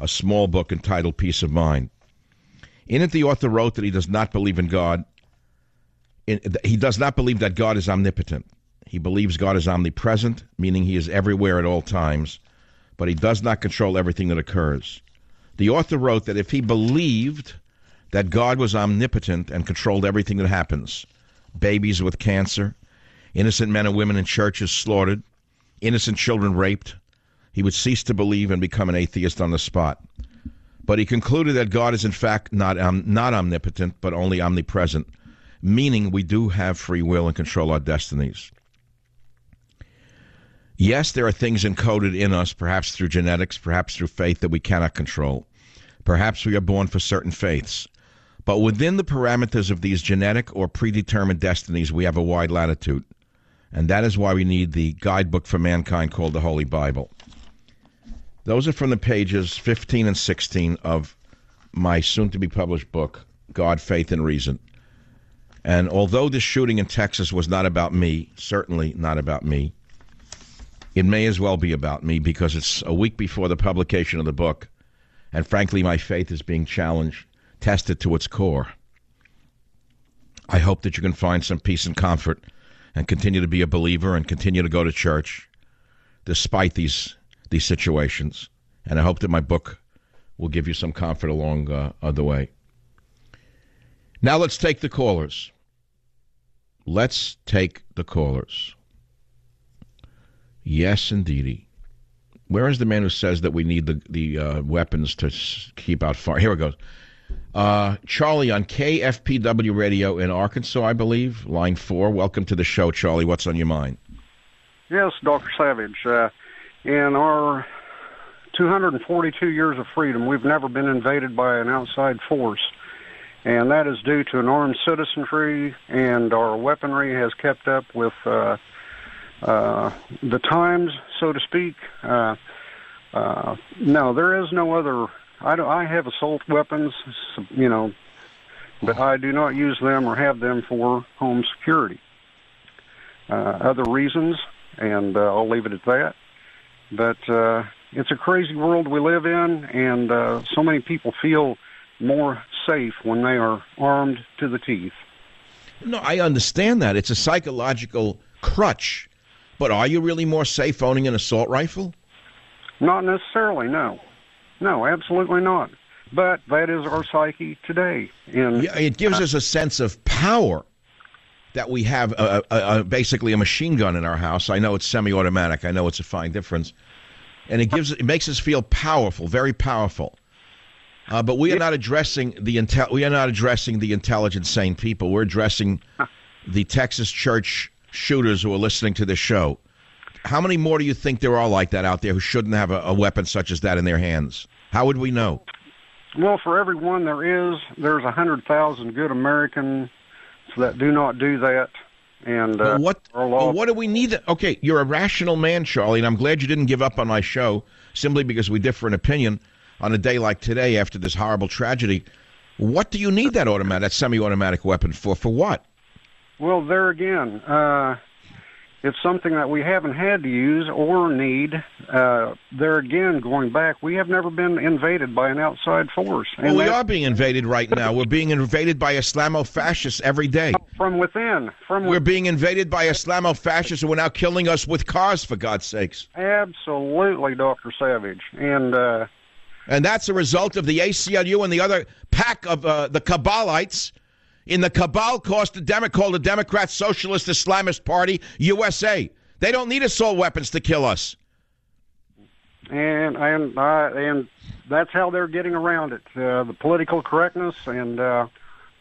a small book entitled Peace of Mind. In it, the author wrote that he does not believe in God. He does not believe that God is omnipotent. He believes God is omnipresent, meaning he is everywhere at all times, but he does not control everything that occurs. The author wrote that if he believed that God was omnipotent and controlled everything that happens babies with cancer, innocent men and women in churches slaughtered, innocent children raped he would cease to believe and become an atheist on the spot. But he concluded that God is in fact not um, not omnipotent, but only omnipresent, meaning we do have free will and control our destinies. Yes, there are things encoded in us, perhaps through genetics, perhaps through faith that we cannot control. Perhaps we are born for certain faiths. But within the parameters of these genetic or predetermined destinies, we have a wide latitude. And that is why we need the guidebook for mankind called the Holy Bible. Those are from the pages 15 and 16 of my soon to be published book, God, Faith, and Reason. And although this shooting in Texas was not about me, certainly not about me, it may as well be about me because it's a week before the publication of the book. And frankly, my faith is being challenged, tested to its core. I hope that you can find some peace and comfort and continue to be a believer and continue to go to church despite these these situations. And I hope that my book will give you some comfort along uh, the way. Now let's take the callers. Let's take the callers. Yes, indeedy. Where is the man who says that we need the the uh, weapons to keep out fire? Here it goes. Uh, Charlie on KFPW radio in Arkansas, I believe, line four. Welcome to the show, Charlie. What's on your mind? Yes, Dr. Savage. Uh, in our 242 years of freedom, we've never been invaded by an outside force. And that is due to an armed citizenry, and our weaponry has kept up with uh, uh, the times, so to speak. Uh, uh, no, there is no other. I, do, I have assault weapons, you know, but I do not use them or have them for home security. Uh, other reasons, and uh, I'll leave it at that. But uh, it's a crazy world we live in, and uh, so many people feel more safe when they are armed to the teeth. No, I understand that. It's a psychological crutch. But are you really more safe owning an assault rifle? Not necessarily, no. No, absolutely not. But that is our psyche today. And yeah, it gives us a sense of power that we have a, a, a, basically a machine gun in our house. I know it's semi-automatic. I know it's a fine difference, and it gives it makes us feel powerful, very powerful. Uh, but we are not addressing the intel- we are not addressing the intelligent, sane people. We're addressing the Texas church shooters who are listening to this show. How many more do you think there are like that out there who shouldn't have a, a weapon such as that in their hands? How would we know? Well, for every one there is, there's a hundred thousand good Americans that do not do that. And uh, what? What do we need? That? okay, you're a rational man, Charlie, and I'm glad you didn't give up on my show simply because we differ in opinion on a day like today after this horrible tragedy. What do you need that automatic, that semi-automatic weapon for? For what? Well, there again, uh, it's something that we haven't had to use or need. Uh, there again, going back, we have never been invaded by an outside force. well, we are being invaded right now. We're being invaded by Islamo-fascists every day. From within. From We're being invaded by Islamo-fascists who are now killing us with cars, for God's sakes. Absolutely, Dr. Savage. And... Uh, and that's a result of the ACLU and the other pack of uh, the Cabalites in the cabal cost the Demo- called the Democrat Socialist Islamist Party USA. They don't need assault weapons to kill us. And and uh, and that's how they're getting around it. Uh, the political correctness and. Uh,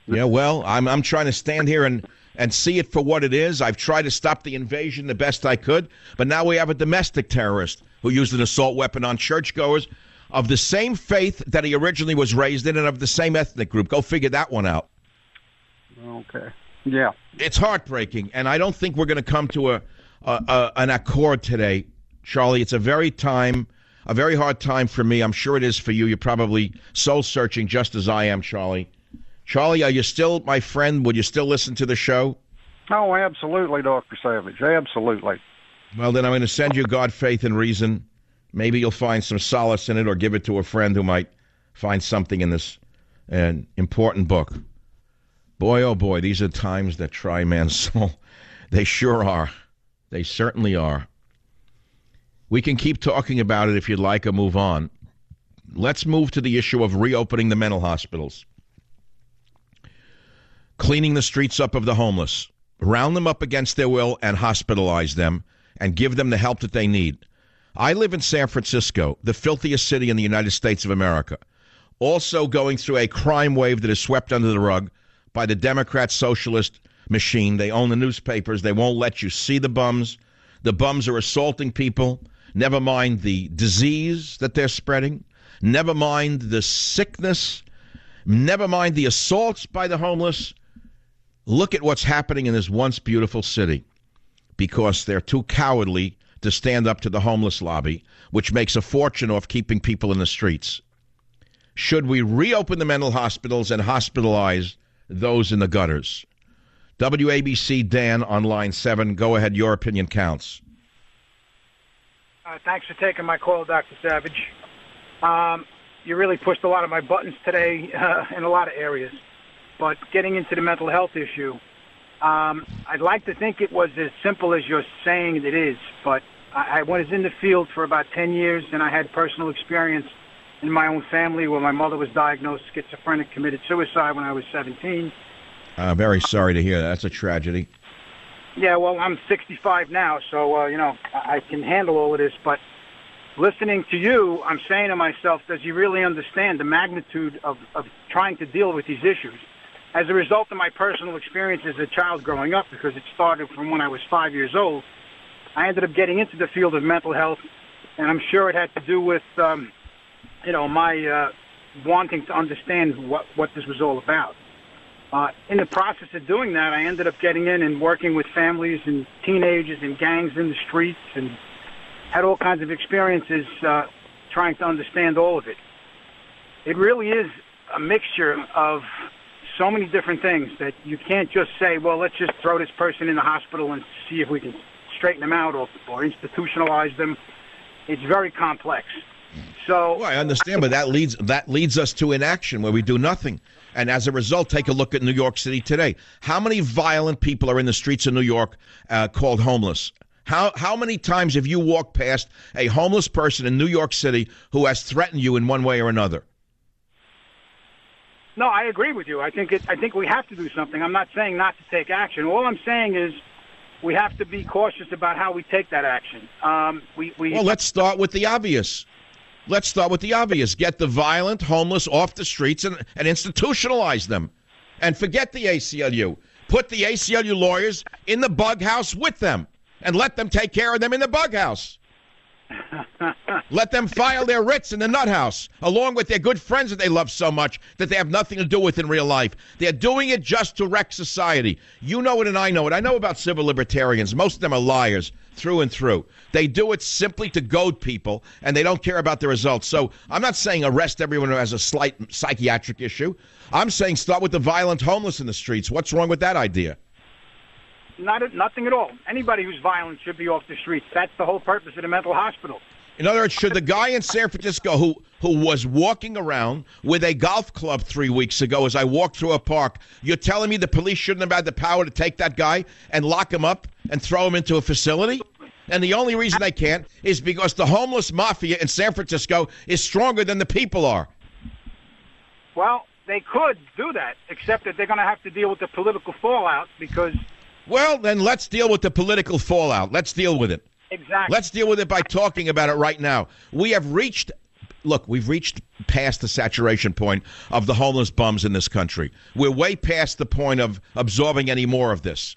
yeah, well, I'm I'm trying to stand here and and see it for what it is. I've tried to stop the invasion the best I could, but now we have a domestic terrorist who used an assault weapon on churchgoers of the same faith that he originally was raised in and of the same ethnic group. Go figure that one out. Okay. Yeah. It's heartbreaking, and I don't think we're going to come to a, a, a, an accord today, Charlie. It's a very time, a very hard time for me. I'm sure it is for you. You're probably soul searching just as I am, Charlie. Charlie, are you still my friend? Would you still listen to the show? Oh, absolutely, Doctor Savage. Absolutely. Well, then I'm going to send you God, Faith, and Reason. Maybe you'll find some solace in it, or give it to a friend who might find something in this an important book. Boy, oh boy, these are times that try man's soul. They sure are. They certainly are. We can keep talking about it if you'd like or move on. Let's move to the issue of reopening the mental hospitals, cleaning the streets up of the homeless, round them up against their will and hospitalize them and give them the help that they need. I live in San Francisco, the filthiest city in the United States of America, also going through a crime wave that is swept under the rug by the Democrat socialist machine. They own the newspapers. They won't let you see the bums. The bums are assaulting people. Never mind the disease that they're spreading. Never mind the sickness. Never mind the assaults by the homeless. Look at what's happening in this once beautiful city because they're too cowardly to stand up to the homeless lobby, which makes a fortune off keeping people in the streets. Should we reopen the mental hospitals and hospitalize those in the gutters. WABC Dan on line seven. Go ahead. Your opinion counts. Uh, thanks for taking my call, Dr. Savage. Um, you really pushed a lot of my buttons today uh, in a lot of areas. But getting into the mental health issue, um, I'd like to think it was as simple as you're saying it is. But I, I was in the field for about 10 years, and I had personal experience in my own family where my mother was diagnosed schizophrenic, committed suicide when I was 17. Uh, very sorry to hear that. That's a tragedy. Yeah, well, I'm 65 now, so uh, you know I can handle all of this. But listening to you, I'm saying to myself, does he really understand the magnitude of, of trying to deal with these issues? As a result of my personal experience as a child growing up, because it started from when I was five years old, I ended up getting into the field of mental health, and I'm sure it had to do with, um, you know, my uh, wanting to understand what what this was all about. Uh, in the process of doing that, I ended up getting in and working with families and teenagers and gangs in the streets and had all kinds of experiences uh, trying to understand all of it. It really is a mixture of so many different things that you can't just say, well, let's just throw this person in the hospital and see if we can straighten them out or, or institutionalize them. It's very complex. So Well, I understand, but that leads that leads us to inaction where we do nothing. And as a result, take a look at New York City today. How many violent people are in the streets of New York uh, called homeless? How how many times have you walked past a homeless person in New York City who has threatened you in one way or another? No, I agree with you. I think it, I think we have to do something. I'm not saying not to take action. All I'm saying is we have to be cautious about how we take that action. Um, we, we Well, let's start with the obvious. Let's start with the obvious. Get the violent homeless off the streets and, and institutionalize them. And forget the ACLU. Put the ACLU lawyers in the bug house with them and let them take care of them in the bug house. Let them file their writs in the nut house, along with their good friends that they love so much that they have nothing to do with in real life. They're doing it just to wreck society. You know it, and I know it. I know about civil libertarians. Most of them are liars through and through. They do it simply to goad people, and they don't care about the results. So I'm not saying arrest everyone who has a slight psychiatric issue. I'm saying start with the violent homeless in the streets. What's wrong with that idea? not nothing at all. Anybody who's violent should be off the streets. That's the whole purpose of the mental hospital. In other words, should the guy in San Francisco who who was walking around with a golf club three weeks ago as I walked through a park, you're telling me the police shouldn't have had the power to take that guy and lock him up and throw him into a facility? And the only reason they can't is because the homeless mafia in San Francisco is stronger than the people are. Well, they could do that, except that they're going to have to deal with the political fallout because Well, then let's deal with the political fallout. Let's deal with it. exactly. Let's deal with it by talking about it right now. We have reached, look, we've reached past the saturation point of the homeless bums in this country. We're way past the point of absorbing any more of this.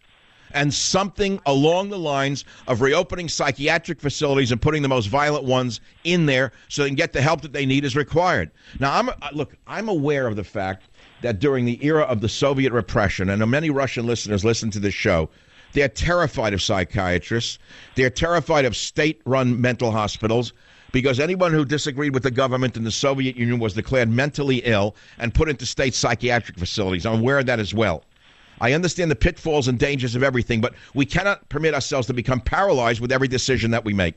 And something along the lines of reopening psychiatric facilities and putting the most violent ones in there so they can get the help that they need is required. Now, I'm uh, look, I'm aware of the fact that during the era of the Soviet repression, and many Russian listeners listen to this show, they're terrified of psychiatrists. They're terrified of state run mental hospitals because anyone who disagreed with the government in the Soviet Union was declared mentally ill and put into state psychiatric facilities. I'm aware of that as well. I understand the pitfalls and dangers of everything, but we cannot permit ourselves to become paralyzed with every decision that we make.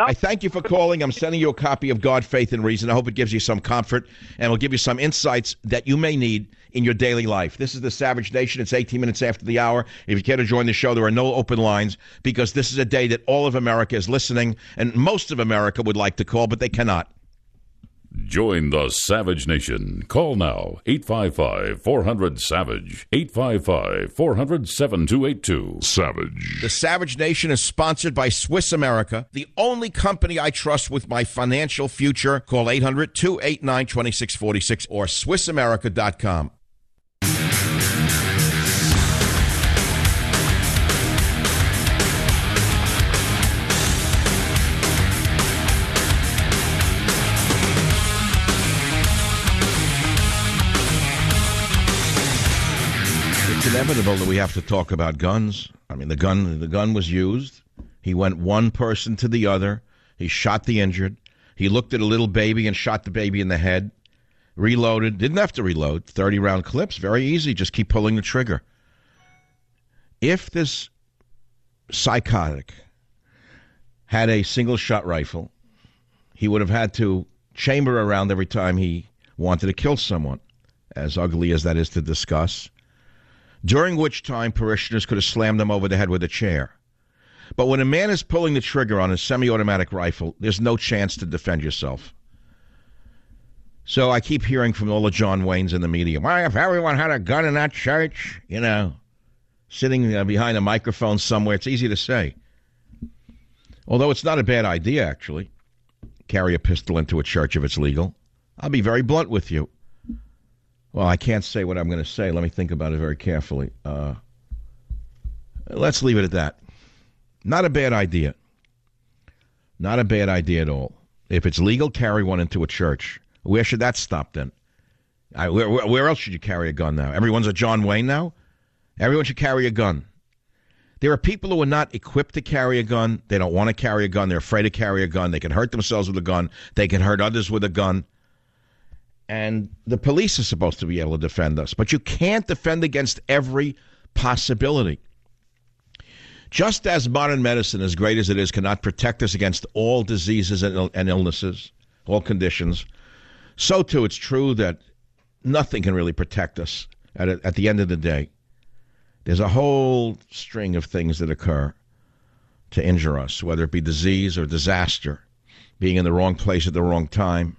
I thank you for calling. I'm sending you a copy of God, Faith, and Reason. I hope it gives you some comfort and will give you some insights that you may need in your daily life. This is the Savage Nation. It's 18 minutes after the hour. If you care to join the show, there are no open lines because this is a day that all of America is listening, and most of America would like to call, but they cannot. Join the Savage Nation. Call now 855 400 Savage. 855 400 7282. Savage. The Savage Nation is sponsored by Swiss America, the only company I trust with my financial future. Call 800 289 2646 or SwissAmerica.com. inevitable that we have to talk about guns. I mean, the gun the gun was used. He went one person to the other. He shot the injured. He looked at a little baby and shot the baby in the head. Reloaded. Didn't have to reload. 30 round clips. Very easy. Just keep pulling the trigger. If this psychotic had a single shot rifle, he would have had to chamber around every time he wanted to kill someone, as ugly as that is to discuss during which time parishioners could have slammed them over the head with a chair. But when a man is pulling the trigger on a semi automatic rifle, there's no chance to defend yourself. So I keep hearing from all the John Waynes in the media. Why, if everyone had a gun in that church, you know, sitting uh, behind a microphone somewhere, it's easy to say. Although it's not a bad idea, actually, carry a pistol into a church if it's legal. I'll be very blunt with you. Well, I can't say what I'm going to say. Let me think about it very carefully. Uh, let's leave it at that. Not a bad idea. Not a bad idea at all. If it's legal, carry one into a church. Where should that stop then? I, where, where, where else should you carry a gun now? Everyone's a John Wayne now? Everyone should carry a gun. There are people who are not equipped to carry a gun. They don't want to carry a gun. They're afraid to carry a gun. They can hurt themselves with a gun. They can hurt others with a gun. And the police are supposed to be able to defend us. But you can't defend against every possibility. Just as modern medicine, as great as it is, cannot protect us against all diseases and, and illnesses, all conditions, so too it's true that nothing can really protect us at, at the end of the day. There's a whole string of things that occur to injure us, whether it be disease or disaster, being in the wrong place at the wrong time,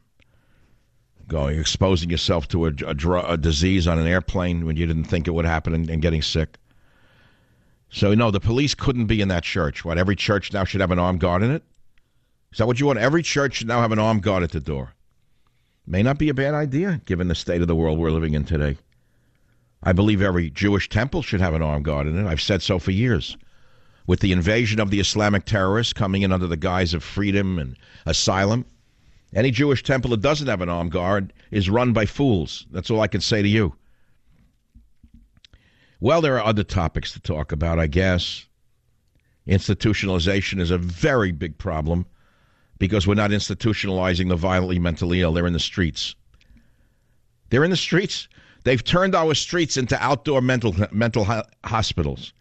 going exposing yourself to a, a, a disease on an airplane when you didn't think it would happen and, and getting sick. So no, the police couldn't be in that church. What every church now should have an armed guard in it? Is that what you want? Every church should now have an armed guard at the door. May not be a bad idea given the state of the world we're living in today. I believe every Jewish temple should have an armed guard in it. I've said so for years. With the invasion of the Islamic terrorists coming in under the guise of freedom and asylum, any Jewish temple that doesn't have an armed guard is run by fools. That's all I can say to you. Well, there are other topics to talk about, I guess. Institutionalization is a very big problem because we're not institutionalizing the violently mentally ill. They're in the streets. They're in the streets. They've turned our streets into outdoor mental mental hospitals.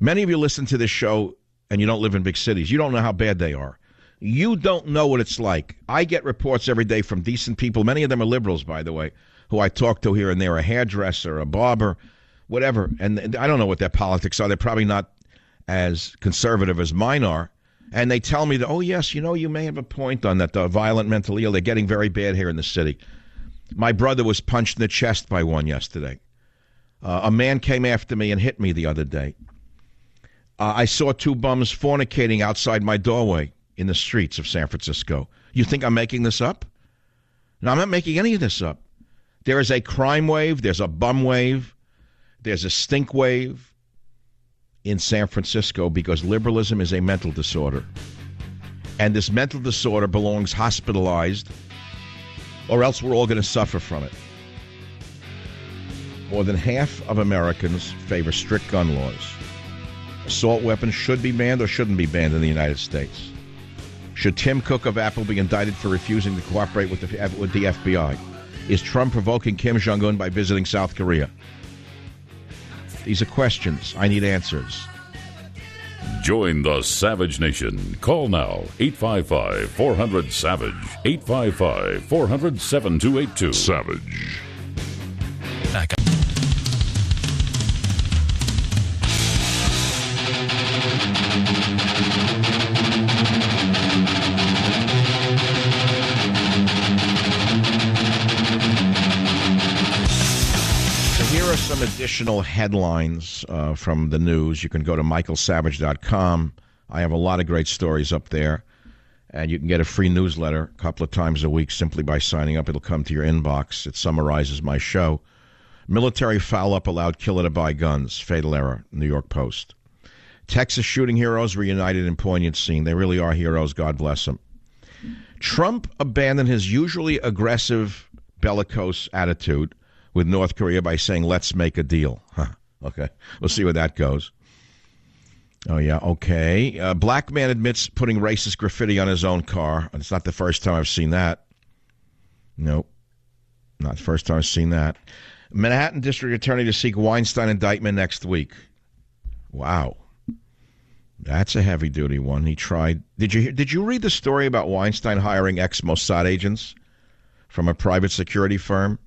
Many of you listen to this show and you don't live in big cities. You don't know how bad they are. You don't know what it's like. I get reports every day from decent people. Many of them are liberals, by the way, who I talk to here and there, a hairdresser, a barber, whatever. And I don't know what their politics are. They're probably not as conservative as mine are. And they tell me that, oh, yes, you know, you may have a point on that. The violent mentally ill, they're getting very bad here in the city. My brother was punched in the chest by one yesterday. Uh, a man came after me and hit me the other day. Uh, I saw two bums fornicating outside my doorway in the streets of San Francisco. You think I'm making this up? No, I'm not making any of this up. There is a crime wave, there's a bum wave, there's a stink wave in San Francisco because liberalism is a mental disorder. And this mental disorder belongs hospitalized or else we're all going to suffer from it. More than half of Americans favor strict gun laws. Assault weapons should be banned or shouldn't be banned in the United States. Should Tim Cook of Apple be indicted for refusing to cooperate with the, with the FBI? Is Trump provoking Kim Jong un by visiting South Korea? These are questions. I need answers. Join the Savage Nation. Call now 855 400 Savage. 855 400 7282. Savage. Headlines uh, from the news, you can go to michaelsavage.com. I have a lot of great stories up there. And you can get a free newsletter a couple of times a week simply by signing up. It'll come to your inbox. It summarizes my show. Military foul up allowed killer to buy guns. Fatal error. New York Post. Texas shooting heroes reunited in poignant scene. They really are heroes. God bless them. Trump abandoned his usually aggressive bellicose attitude with North Korea by saying, let's make a deal. Huh. Okay. We'll see where that goes. Oh, yeah. Okay. Uh, black man admits putting racist graffiti on his own car. It's not the first time I've seen that. Nope. Not the first time I've seen that. Manhattan District Attorney to seek Weinstein indictment next week. Wow. That's a heavy duty one. He tried. Did you hear, did you read the story about Weinstein hiring ex Mossad agents from a private security firm?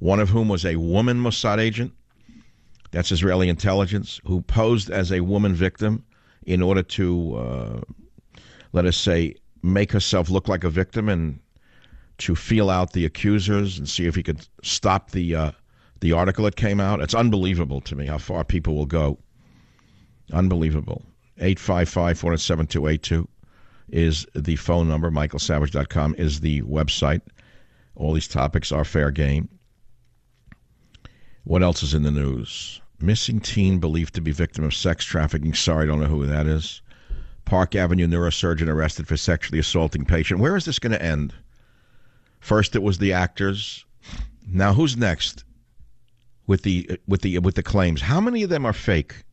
One of whom was a woman Mossad agent. That's Israeli intelligence, who posed as a woman victim in order to, uh, let us say, make herself look like a victim and to feel out the accusers and see if he could stop the uh, the article that came out. It's unbelievable to me how far people will go. Unbelievable. 855 407 is the phone number. MichaelSavage.com is the website. All these topics are fair game. What else is in the news? Missing teen believed to be victim of sex trafficking. Sorry, I don't know who that is. Park Avenue neurosurgeon arrested for sexually assaulting patient. Where is this going to end? First, it was the actors. Now, who's next with the with the with the claims? How many of them are fake?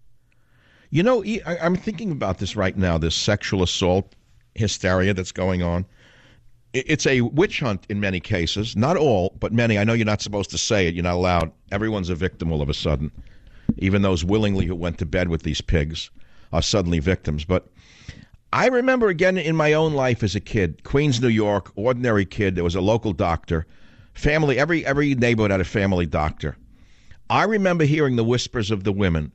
You know, I'm thinking about this right now. This sexual assault hysteria that's going on. It's a witch hunt in many cases. Not all, but many. I know you're not supposed to say it. You're not allowed. Everyone's a victim all of a sudden. Even those willingly who went to bed with these pigs are suddenly victims. But I remember again in my own life as a kid, Queens, New York, ordinary kid. There was a local doctor. Family, every every neighborhood had a family doctor. I remember hearing the whispers of the women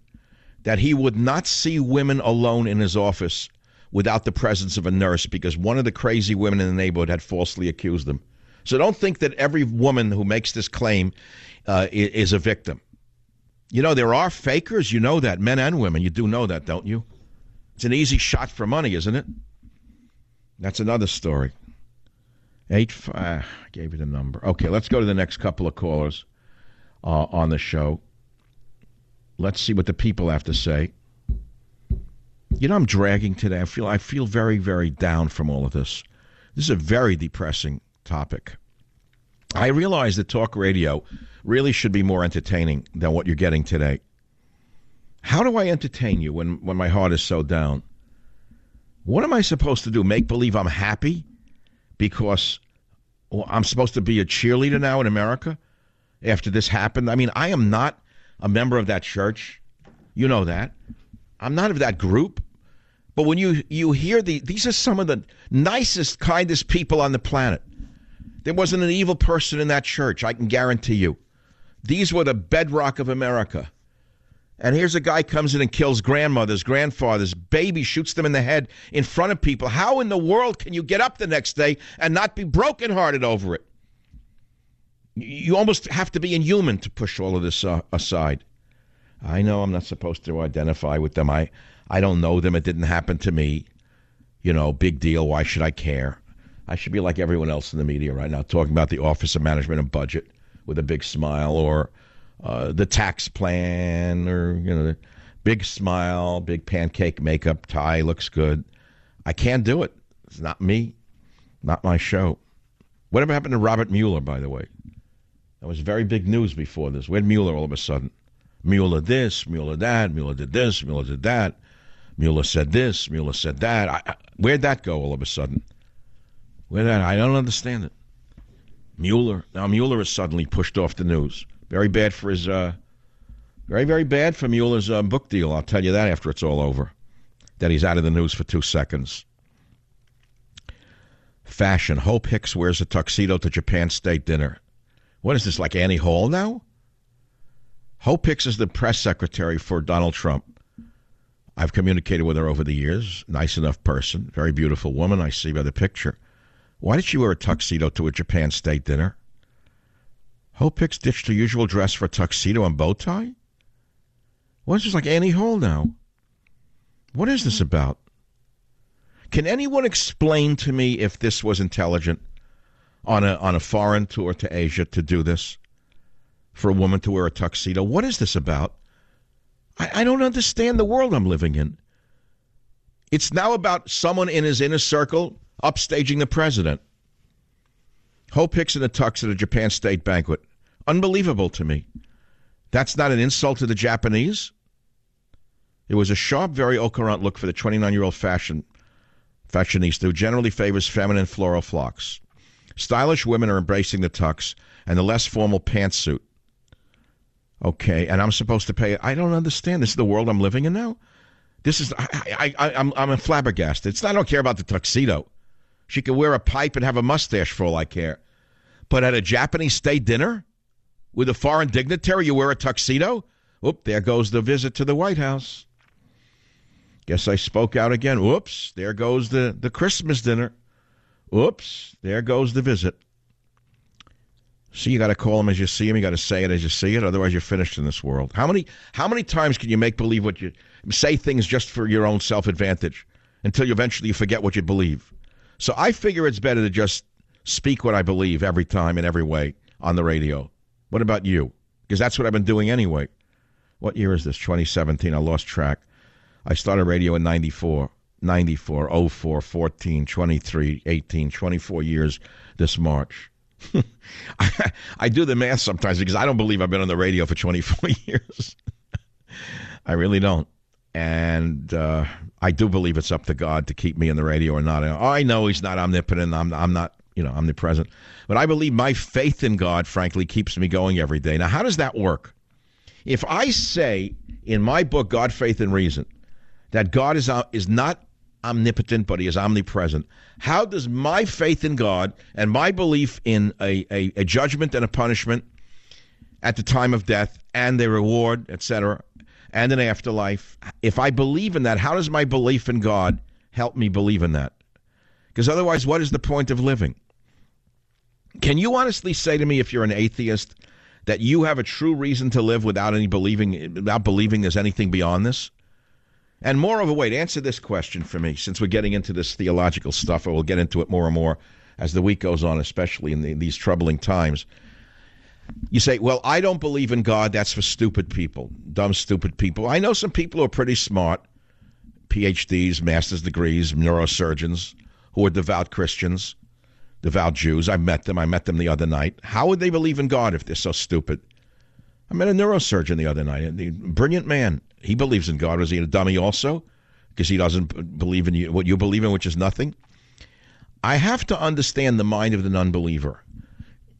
that he would not see women alone in his office without the presence of a nurse because one of the crazy women in the neighborhood had falsely accused them. So don't think that every woman who makes this claim uh, is a victim. You know, there are fakers. You know that, men and women. You do know that, don't you? It's an easy shot for money, isn't it? That's another story. Eight. Five, I gave you the number. Okay, let's go to the next couple of callers uh, on the show. Let's see what the people have to say. You know, I'm dragging today. I feel I feel very, very down from all of this. This is a very depressing topic. I realize that talk radio really should be more entertaining than what you're getting today. How do I entertain you when, when my heart is so down? What am I supposed to do? Make believe I'm happy because well, I'm supposed to be a cheerleader now in America after this happened? I mean, I am not a member of that church. You know that. I'm not of that group. But when you, you hear the, these are some of the nicest, kindest people on the planet. There wasn't an evil person in that church, I can guarantee you. These were the bedrock of America. And here's a guy comes in and kills grandmothers, grandfathers, babies, shoots them in the head in front of people. How in the world can you get up the next day and not be brokenhearted over it? You almost have to be inhuman to push all of this uh, aside. I know I'm not supposed to identify with them. I, I don't know them. It didn't happen to me. You know, big deal. Why should I care? I should be like everyone else in the media right now, talking about the Office of Management and Budget with a big smile, or uh, the tax plan, or you know, big smile, big pancake makeup, tie looks good. I can't do it. It's not me, not my show. Whatever happened to Robert Mueller, by the way? That was very big news before this. Where'd Mueller all of a sudden? Mueller this, Mueller that, Mueller did this, Mueller did that. Mueller said this, Mueller said that. I, I, where'd that go all of a sudden? Where that? I don't understand it. Mueller. Now Mueller is suddenly pushed off the news. Very bad for his. Uh, very very bad for Mueller's uh, book deal. I'll tell you that after it's all over. That he's out of the news for two seconds. Fashion. Hope Hicks wears a tuxedo to Japan State dinner. What is this like Annie Hall now? Hope Hicks is the press secretary for Donald Trump. I've communicated with her over the years. Nice enough person, very beautiful woman. I see by the picture. Why did she wear a tuxedo to a Japan State dinner? Hope Hicks ditched her usual dress for a tuxedo and bow tie? What is this like Annie Hall now? What is this about? Can anyone explain to me if this was intelligent on a on a foreign tour to Asia to do this? For a woman to wear a tuxedo? What is this about? I, I don't understand the world I'm living in. It's now about someone in his inner circle upstaging the president. Hope Hicks in a tux at a Japan State banquet. Unbelievable to me. That's not an insult to the Japanese. It was a sharp, very courant look for the 29 year old fashion fashionista who generally favors feminine floral flocks. Stylish women are embracing the tux and the less formal pantsuit. Okay, and I'm supposed to pay. I don't understand. This is the world I'm living in now. This is I, I, I I'm I'm a flabbergasted. It's I don't care about the tuxedo. She could wear a pipe and have a mustache for all I care. But at a Japanese state dinner with a foreign dignitary, you wear a tuxedo. Oop, there goes the visit to the White House. Guess I spoke out again. Whoops, there goes the, the Christmas dinner. Whoops, there goes the visit. So you got to call them as you see them. You got to say it as you see it. Otherwise, you're finished in this world. How many how many times can you make believe what you say things just for your own self advantage until you eventually you forget what you believe? So I figure it's better to just speak what I believe every time in every way on the radio. What about you? Because that's what I've been doing anyway. What year is this? 2017. I lost track. I started radio in 94, 94, 04, 14, 23, 18, 24 years this March. I, I do the math sometimes because I don't believe I've been on the radio for 24 years. I really don't. And uh, I do believe it's up to God to keep me in the radio or not. I know He's not omnipotent. I'm, I'm not, you know, omnipresent. But I believe my faith in God, frankly, keeps me going every day. Now, how does that work? If I say in my book, God, Faith, and Reason, that God is, uh, is not omnipotent, but he is omnipresent. How does my faith in God and my belief in a, a, a judgment and a punishment at the time of death and the reward, etc., and an afterlife, if I believe in that, how does my belief in God help me believe in that? Because otherwise, what is the point of living? Can you honestly say to me, if you're an atheist, that you have a true reason to live without any believing, without believing there's anything beyond this? And moreover, wait, answer this question for me, since we're getting into this theological stuff, and we'll get into it more and more as the week goes on, especially in the, these troubling times. You say, well, I don't believe in God. That's for stupid people, dumb, stupid people. I know some people who are pretty smart, PhDs, master's degrees, neurosurgeons, who are devout Christians, devout Jews. I met them. I met them the other night. How would they believe in God if they're so stupid? I met a neurosurgeon the other night, a brilliant man. He believes in God. Was he a dummy also? Because he doesn't believe in you, what you believe in, which is nothing. I have to understand the mind of the unbeliever.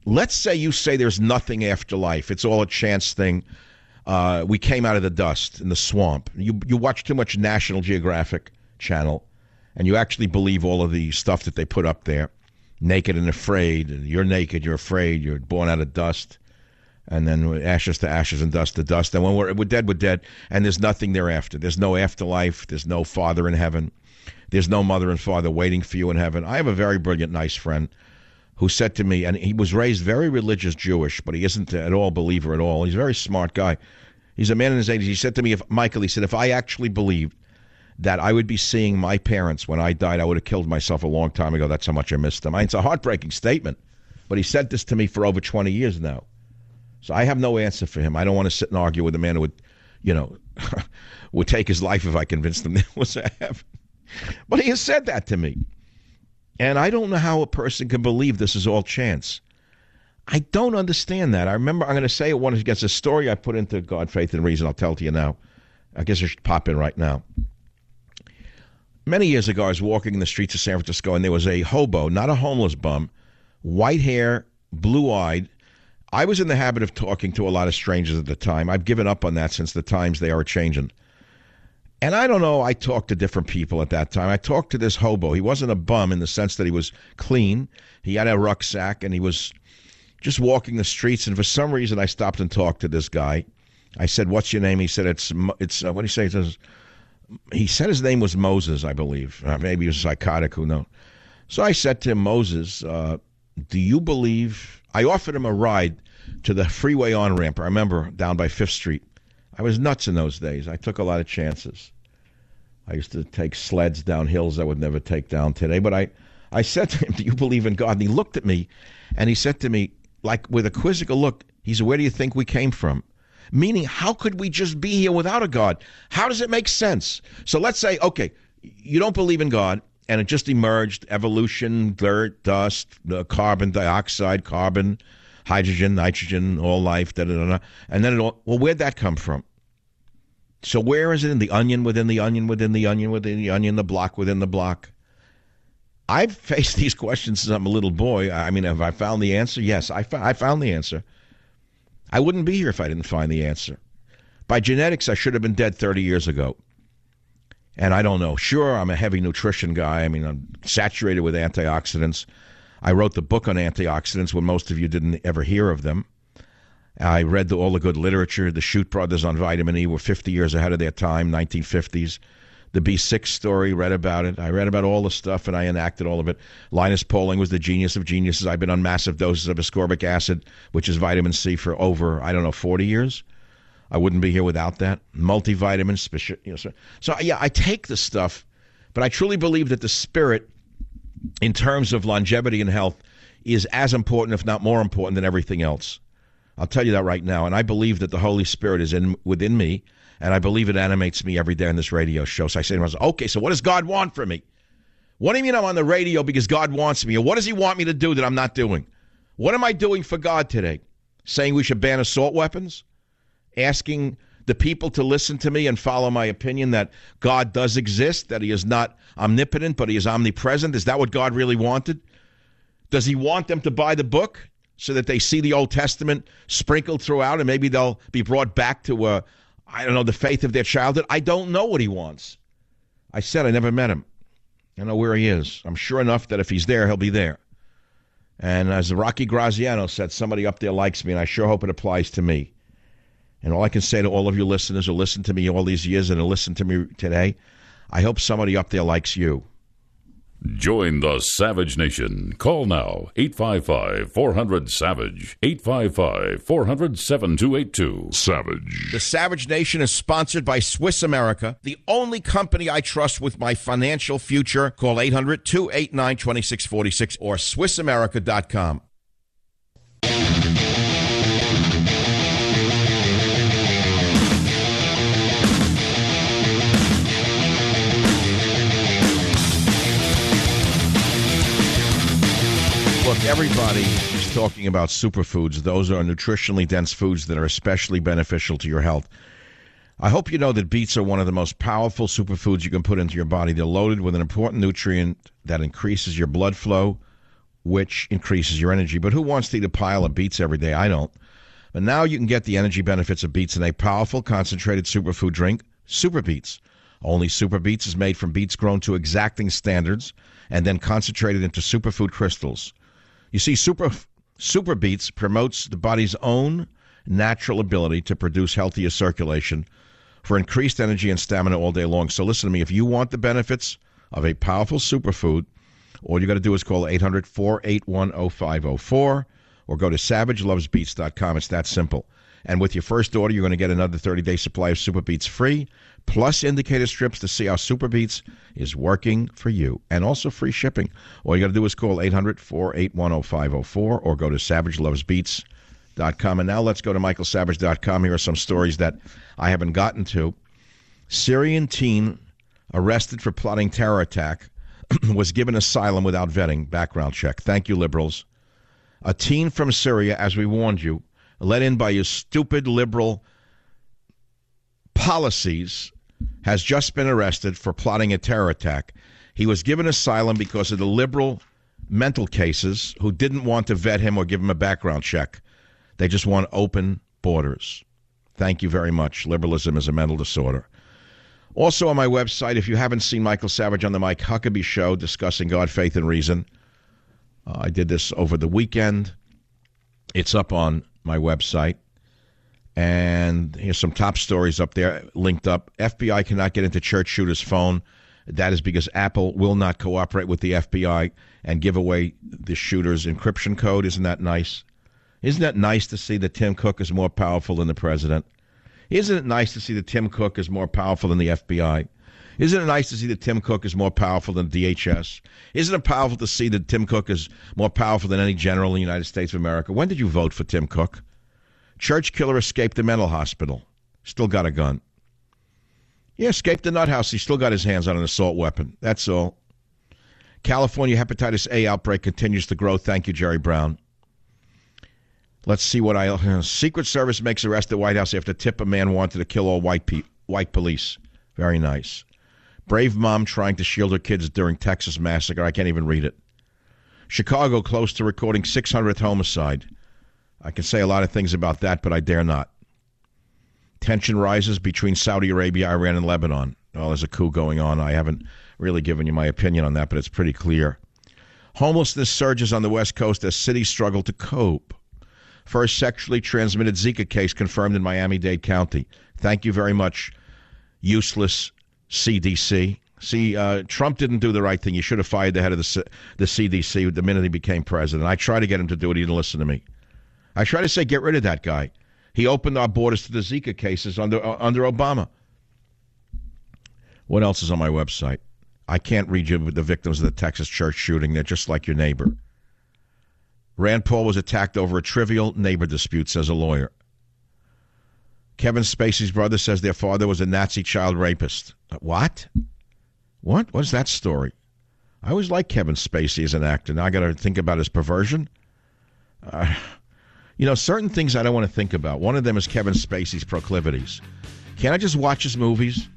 Let's say you say there's nothing after life. It's all a chance thing. Uh, we came out of the dust in the swamp. You you watch too much National Geographic Channel, and you actually believe all of the stuff that they put up there. Naked and afraid. You're naked. You're afraid. You're born out of dust and then ashes to ashes and dust to dust. And when we're, we're dead, we're dead, and there's nothing thereafter. There's no afterlife. There's no Father in heaven. There's no mother and father waiting for you in heaven. I have a very brilliant, nice friend who said to me, and he was raised very religious Jewish, but he isn't at all believer at all. He's a very smart guy. He's a man in his 80s. He said to me, if Michael, he said, if I actually believed that I would be seeing my parents when I died, I would have killed myself a long time ago. That's how much I missed them. It's a heartbreaking statement, but he said this to me for over 20 years now. So I have no answer for him. I don't want to sit and argue with a man who would, you know, would take his life if I convinced him there was a heaven. But he has said that to me. And I don't know how a person can believe this is all chance. I don't understand that. I remember, I'm going to say it once against a story I put into God, Faith, and Reason. I'll tell it to you now. I guess I should pop in right now. Many years ago, I was walking in the streets of San Francisco, and there was a hobo, not a homeless bum, white hair, blue eyed, I was in the habit of talking to a lot of strangers at the time. I've given up on that since the times they are changing. And I don't know, I talked to different people at that time. I talked to this hobo. He wasn't a bum in the sense that he was clean. He had a rucksack and he was just walking the streets. And for some reason, I stopped and talked to this guy. I said, "What's your name?" He said, "It's it's uh, what do you say?" He says, he said his name was Moses, I believe. Uh, maybe he was psychotic. Who knows? So I said to him, Moses, uh, do you believe I offered him a ride to the freeway on ramp. I remember down by Fifth Street. I was nuts in those days. I took a lot of chances. I used to take sleds down hills I would never take down today. But I, I said to him, Do you believe in God? And he looked at me and he said to me, like with a quizzical look, he said, Where do you think we came from? Meaning, how could we just be here without a God? How does it make sense? So let's say, okay, you don't believe in God and it just emerged evolution, dirt, dust, uh, carbon dioxide, carbon, hydrogen, nitrogen, all life, da da da. And then it all, well, where'd that come from? So where is it in the onion within the onion within the onion within the onion, the block within the block? I've faced these questions since I'm a little boy. I mean, have I found the answer? Yes, I, I found the answer. I wouldn't be here if I didn't find the answer. By genetics, I should have been dead 30 years ago. And I don't know. Sure, I'm a heavy nutrition guy. I mean, I'm saturated with antioxidants. I wrote the book on antioxidants when most of you didn't ever hear of them. I read the, all the good literature. The Shute brothers on vitamin E were 50 years ahead of their time, 1950s. the B6 story, read about it. I read about all the stuff and I enacted all of it. Linus Pauling was the genius of geniuses. I've been on massive doses of ascorbic acid, which is vitamin C, for over, I don't know, 40 years. I wouldn't be here without that. Multivitamins. You know, so, so, yeah, I take the stuff, but I truly believe that the spirit, in terms of longevity and health, is as important, if not more important, than everything else. I'll tell you that right now. And I believe that the Holy Spirit is in within me and I believe it animates me every day on this radio show. So I say to myself, okay, so what does God want from me? What do you mean I'm on the radio because God wants me? Or what does He want me to do that I'm not doing? What am I doing for God today? Saying we should ban assault weapons? Asking the people to listen to me and follow my opinion that God does exist, that He is not omnipotent, but He is omnipresent? Is that what God really wanted? Does He want them to buy the book so that they see the Old Testament sprinkled throughout and maybe they'll be brought back to a, I don't know, the faith of their childhood. I don't know what he wants. I said I never met him. I know where he is. I'm sure enough that if he's there, he'll be there. And as Rocky Graziano said, somebody up there likes me, and I sure hope it applies to me. And all I can say to all of you listeners who listened to me all these years and who listen to me today, I hope somebody up there likes you. Join the Savage Nation. Call now 855 400 Savage. 855 400 7282. Savage. The Savage Nation is sponsored by Swiss America, the only company I trust with my financial future. Call 800 289 2646 or SwissAmerica.com. Look, everybody is talking about superfoods. Those are nutritionally dense foods that are especially beneficial to your health. I hope you know that beets are one of the most powerful superfoods you can put into your body. They're loaded with an important nutrient that increases your blood flow, which increases your energy. But who wants to eat a pile of beets every day? I don't. But now you can get the energy benefits of beets in a powerful, concentrated superfood drink, Super Beets. Only Super Beets is made from beets grown to exacting standards and then concentrated into superfood crystals. You see, Super Super Beets promotes the body's own natural ability to produce healthier circulation for increased energy and stamina all day long. So listen to me. If you want the benefits of a powerful superfood, all you got to do is call 800 481 0504 or go to savagelovesbeets.com. It's that simple. And with your first order, you're going to get another 30 day supply of Super Beets free plus indicator strips to see how Super Beets is working for you, and also free shipping. All you got to do is call 800 481 0504 or go to savagelovesbeets.com. And now let's go to michaelsavage.com. Here are some stories that I haven't gotten to. Syrian teen arrested for plotting terror attack was given asylum without vetting. Background check. Thank you, liberals. A teen from Syria, as we warned you, let in by your stupid liberal policies has just been arrested for plotting a terror attack. He was given asylum because of the liberal mental cases who didn't want to vet him or give him a background check. They just want open borders. Thank you very much. Liberalism is a mental disorder. Also on my website, if you haven't seen Michael Savage on the Mike Huckabee Show discussing God, faith, and reason, uh, I did this over the weekend. It's up on my website. And here's some top stories up there linked up. FBI cannot get into church shooter's phone. That is because Apple will not cooperate with the FBI and give away the shooter's encryption code. Isn't that nice? Isn't that nice to see that Tim Cook is more powerful than the president? Isn't it nice to see that Tim Cook is more powerful than the FBI? Isn't it nice to see that Tim Cook is more powerful than DHS? Isn't it powerful to see that Tim Cook is more powerful than any general in the United States of America? When did you vote for Tim Cook? Church killer escaped the mental hospital. Still got a gun. Yeah, escaped the nut house. He still got his hands on an assault weapon. That's all. California hepatitis A outbreak continues to grow. Thank you, Jerry Brown. Let's see what I. Secret Service makes arrest at White House after tip a man wanted to kill all white pe- white police. Very nice. Brave mom trying to shield her kids during Texas massacre. I can't even read it. Chicago close to recording 600th homicide. I can say a lot of things about that, but I dare not. Tension rises between Saudi Arabia, Iran, and Lebanon. Well, there's a coup going on. I haven't really given you my opinion on that, but it's pretty clear. Homelessness surges on the West Coast as cities struggle to cope. First sexually transmitted Zika case confirmed in Miami Dade County. Thank you very much, useless CDC. See, uh, Trump didn't do the right thing. He should have fired the head of the, C- the CDC the minute he became president. I tried to get him to do it. He didn't listen to me. I try to say, get rid of that guy. He opened our borders to the Zika cases under, uh, under Obama. What else is on my website? I can't read you the victims of the Texas church shooting. They're just like your neighbor. Rand Paul was attacked over a trivial neighbor dispute, says a lawyer. Kevin Spacey's brother says their father was a Nazi child rapist. What? What? What's that story? I always liked Kevin Spacey as an actor. Now I got to think about his perversion. Uh, you know, certain things I don't want to think about. One of them is Kevin Spacey's proclivities. Can't I just watch his movies,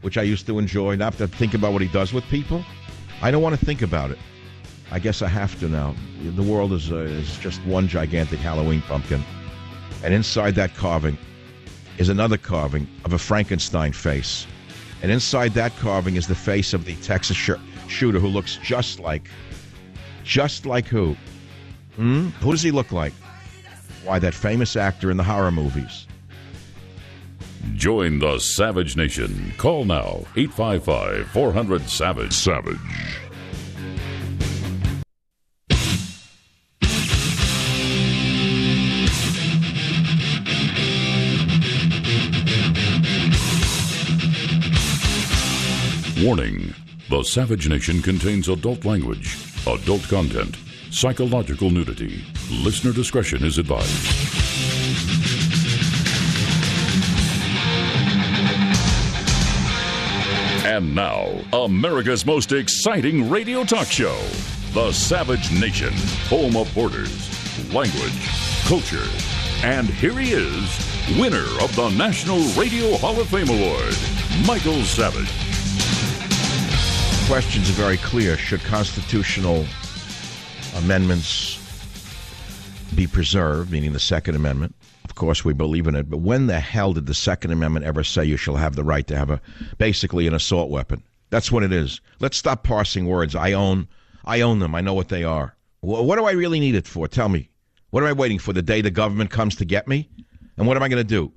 which I used to enjoy, not to think about what he does with people? I don't want to think about it. I guess I have to now. The world is, uh, is just one gigantic Halloween pumpkin. And inside that carving is another carving of a Frankenstein face. And inside that carving is the face of the Texas sh- shooter who looks just like, just like who? Hmm? Who does he look like? Why, that famous actor in the horror movies. Join the Savage Nation. Call now 855 400 Savage. Savage. Warning The Savage Nation contains adult language, adult content, psychological nudity. Listener discretion is advised. And now, America's most exciting radio talk show The Savage Nation, home of borders, language, culture. And here he is, winner of the National Radio Hall of Fame Award, Michael Savage. Questions are very clear. Should constitutional amendments be preserved, meaning the Second Amendment? Of course, we believe in it, but when the hell did the Second Amendment ever say you shall have the right to have a basically an assault weapon? That's what it is. Let's stop parsing words. I own, I own them. I know what they are. What do I really need it for? Tell me. What am I waiting for? The day the government comes to get me? And what am I going to do?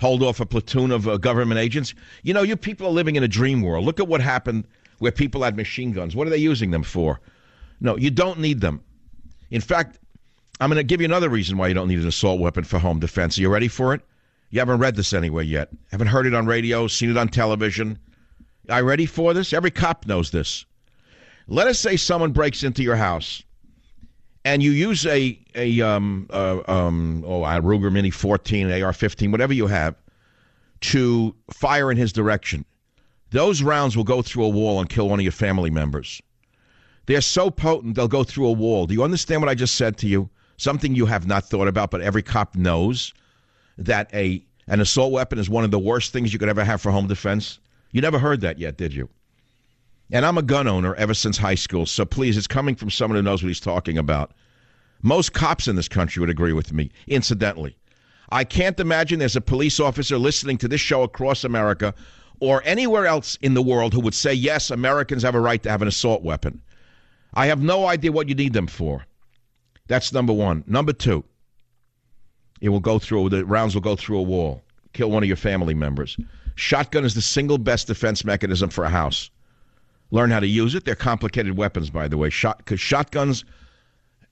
Hold off a platoon of uh, government agents? You know, you people are living in a dream world. Look at what happened where people had machine guns. What are they using them for? No, you don't need them. In fact, I'm going to give you another reason why you don't need an assault weapon for home defense. Are you ready for it? You haven't read this anywhere yet. Haven't heard it on radio, seen it on television. Are you ready for this? Every cop knows this. Let us say someone breaks into your house and you use a a um uh, um oh a Ruger Mini 14, AR-15, whatever you have, to fire in his direction. Those rounds will go through a wall and kill one of your family members. They're so potent they'll go through a wall. Do you understand what I just said to you? something you have not thought about, but every cop knows that a an assault weapon is one of the worst things you could ever have for home defense. You never heard that yet, did you? And I'm a gun owner ever since high school, so please, it's coming from someone who knows what he's talking about. Most cops in this country would agree with me, incidentally. I can't imagine there's a police officer listening to this show across America or anywhere else in the world who would say, yes, Americans have a right to have an assault weapon. I have no idea what you need them for. That's number one. Number two, it will go through, the rounds will go through a wall, kill one of your family members. Shotgun is the single best defense mechanism for a house. Learn how to use it. They're complicated weapons, by the way. Shot, because shotguns,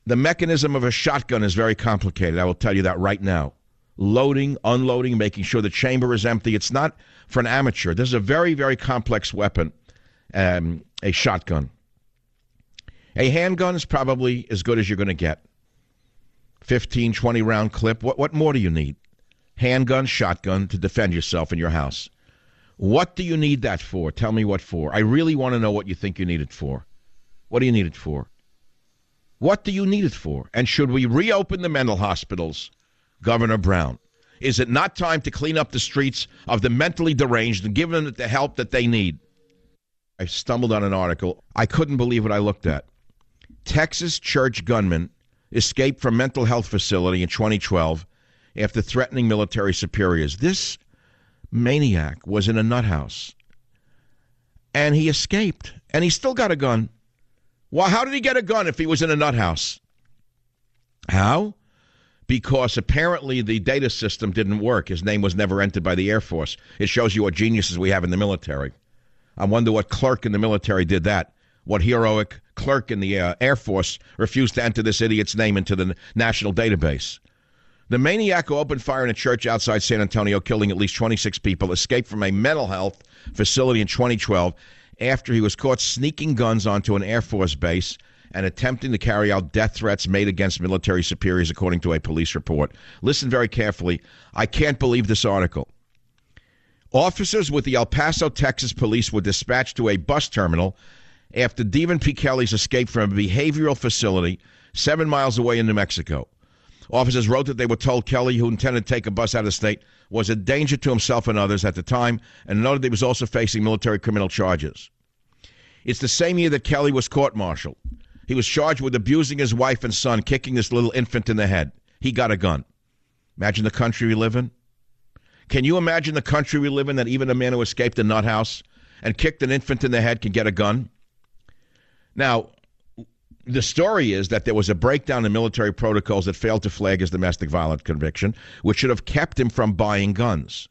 the mechanism of a shotgun is very complicated. I will tell you that right now. Loading, unloading, making sure the chamber is empty. It's not for an amateur. This is a very, very complex weapon, um, a shotgun. A handgun is probably as good as you're going to get. 15, 20 round clip. What, what more do you need? Handgun, shotgun to defend yourself in your house. What do you need that for? Tell me what for. I really want to know what you think you need it for. What do you need it for? What do you need it for? And should we reopen the mental hospitals, Governor Brown? Is it not time to clean up the streets of the mentally deranged and give them the help that they need? I stumbled on an article. I couldn't believe what I looked at. Texas church gunman escaped from mental health facility in 2012 after threatening military superiors. This maniac was in a nut house and he escaped and he still got a gun. Well, how did he get a gun if he was in a nut house? How? Because apparently the data system didn't work. His name was never entered by the Air Force. It shows you what geniuses we have in the military. I wonder what clerk in the military did that. What heroic clerk in the uh, Air Force refused to enter this idiot's name into the national database. The maniac who opened fire in a church outside San Antonio, killing at least 26 people, escaped from a mental health facility in 2012 after he was caught sneaking guns onto an Air Force base and attempting to carry out death threats made against military superiors, according to a police report. Listen very carefully. I can't believe this article. Officers with the El Paso, Texas police were dispatched to a bus terminal after Devin P. Kelley's escape from a behavioral facility seven miles away in New Mexico. Officers wrote that they were told Kelley, who intended to take a bus out of state, was a danger to himself and others at the time, and noted he was also facing military criminal charges. It's the same year that Kelley was court martialed. He was charged with abusing his wife and son, kicking this little infant in the head. He got a gun. Imagine the country we live in. Can you imagine the country we live in that even a man who escaped a nut house and kicked an infant in the head can get a gun? Now, the story is that there was a breakdown in military protocols that failed to flag his domestic violence conviction, which should have kept him from buying guns.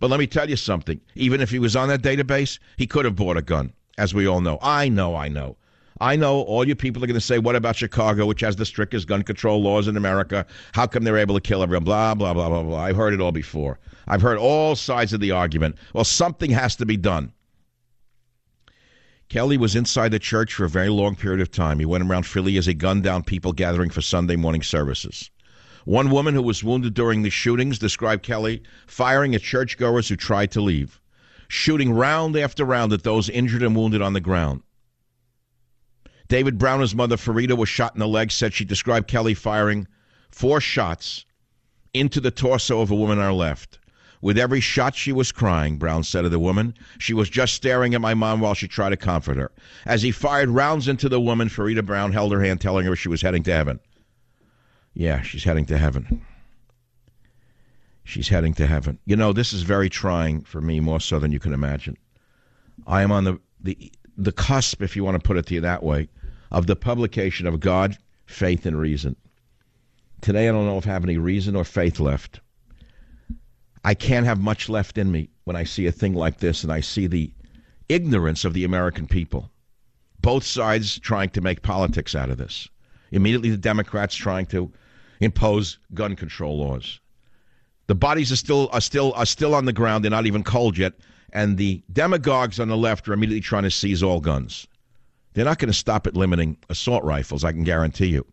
But let me tell you something. Even if he was on that database, he could have bought a gun, as we all know. I know, I know. I know all you people are going to say, what about Chicago, which has the strictest gun control laws in America? How come they're able to kill everyone? Blah, blah, blah, blah, blah. I've heard it all before. I've heard all sides of the argument. Well, something has to be done. Kelley was inside the church for a very long period of time. He went around Philly as he gunned down people gathering for Sunday morning services. One woman who was wounded during the shootings described Kelley firing at churchgoers who tried to leave, shooting round after round at those injured and wounded on the ground. David Browner's mother, Farida, was shot in the leg, said she described Kelly firing four shots into the torso of a woman on her left. With every shot, she was crying, Brown said of the woman. She was just staring at my mom while she tried to comfort her. As he fired rounds into the woman, Farida Brown held her hand, telling her she was heading to heaven. Yeah, she's heading to heaven. She's heading to heaven. You know, this is very trying for me, more so than you can imagine. I am on the, the, the cusp, if you want to put it to you that way, of the publication of God, Faith, and Reason. Today, I don't know if I have any reason or faith left. I can't have much left in me when I see a thing like this and I see the ignorance of the American people. Both sides trying to make politics out of this. Immediately, the Democrats trying to impose gun control laws. The bodies are still are still are still on the ground. They're not even cold yet. And the demagogues on the left are immediately trying to seize all guns. They're not going to stop at limiting assault rifles. I can guarantee you.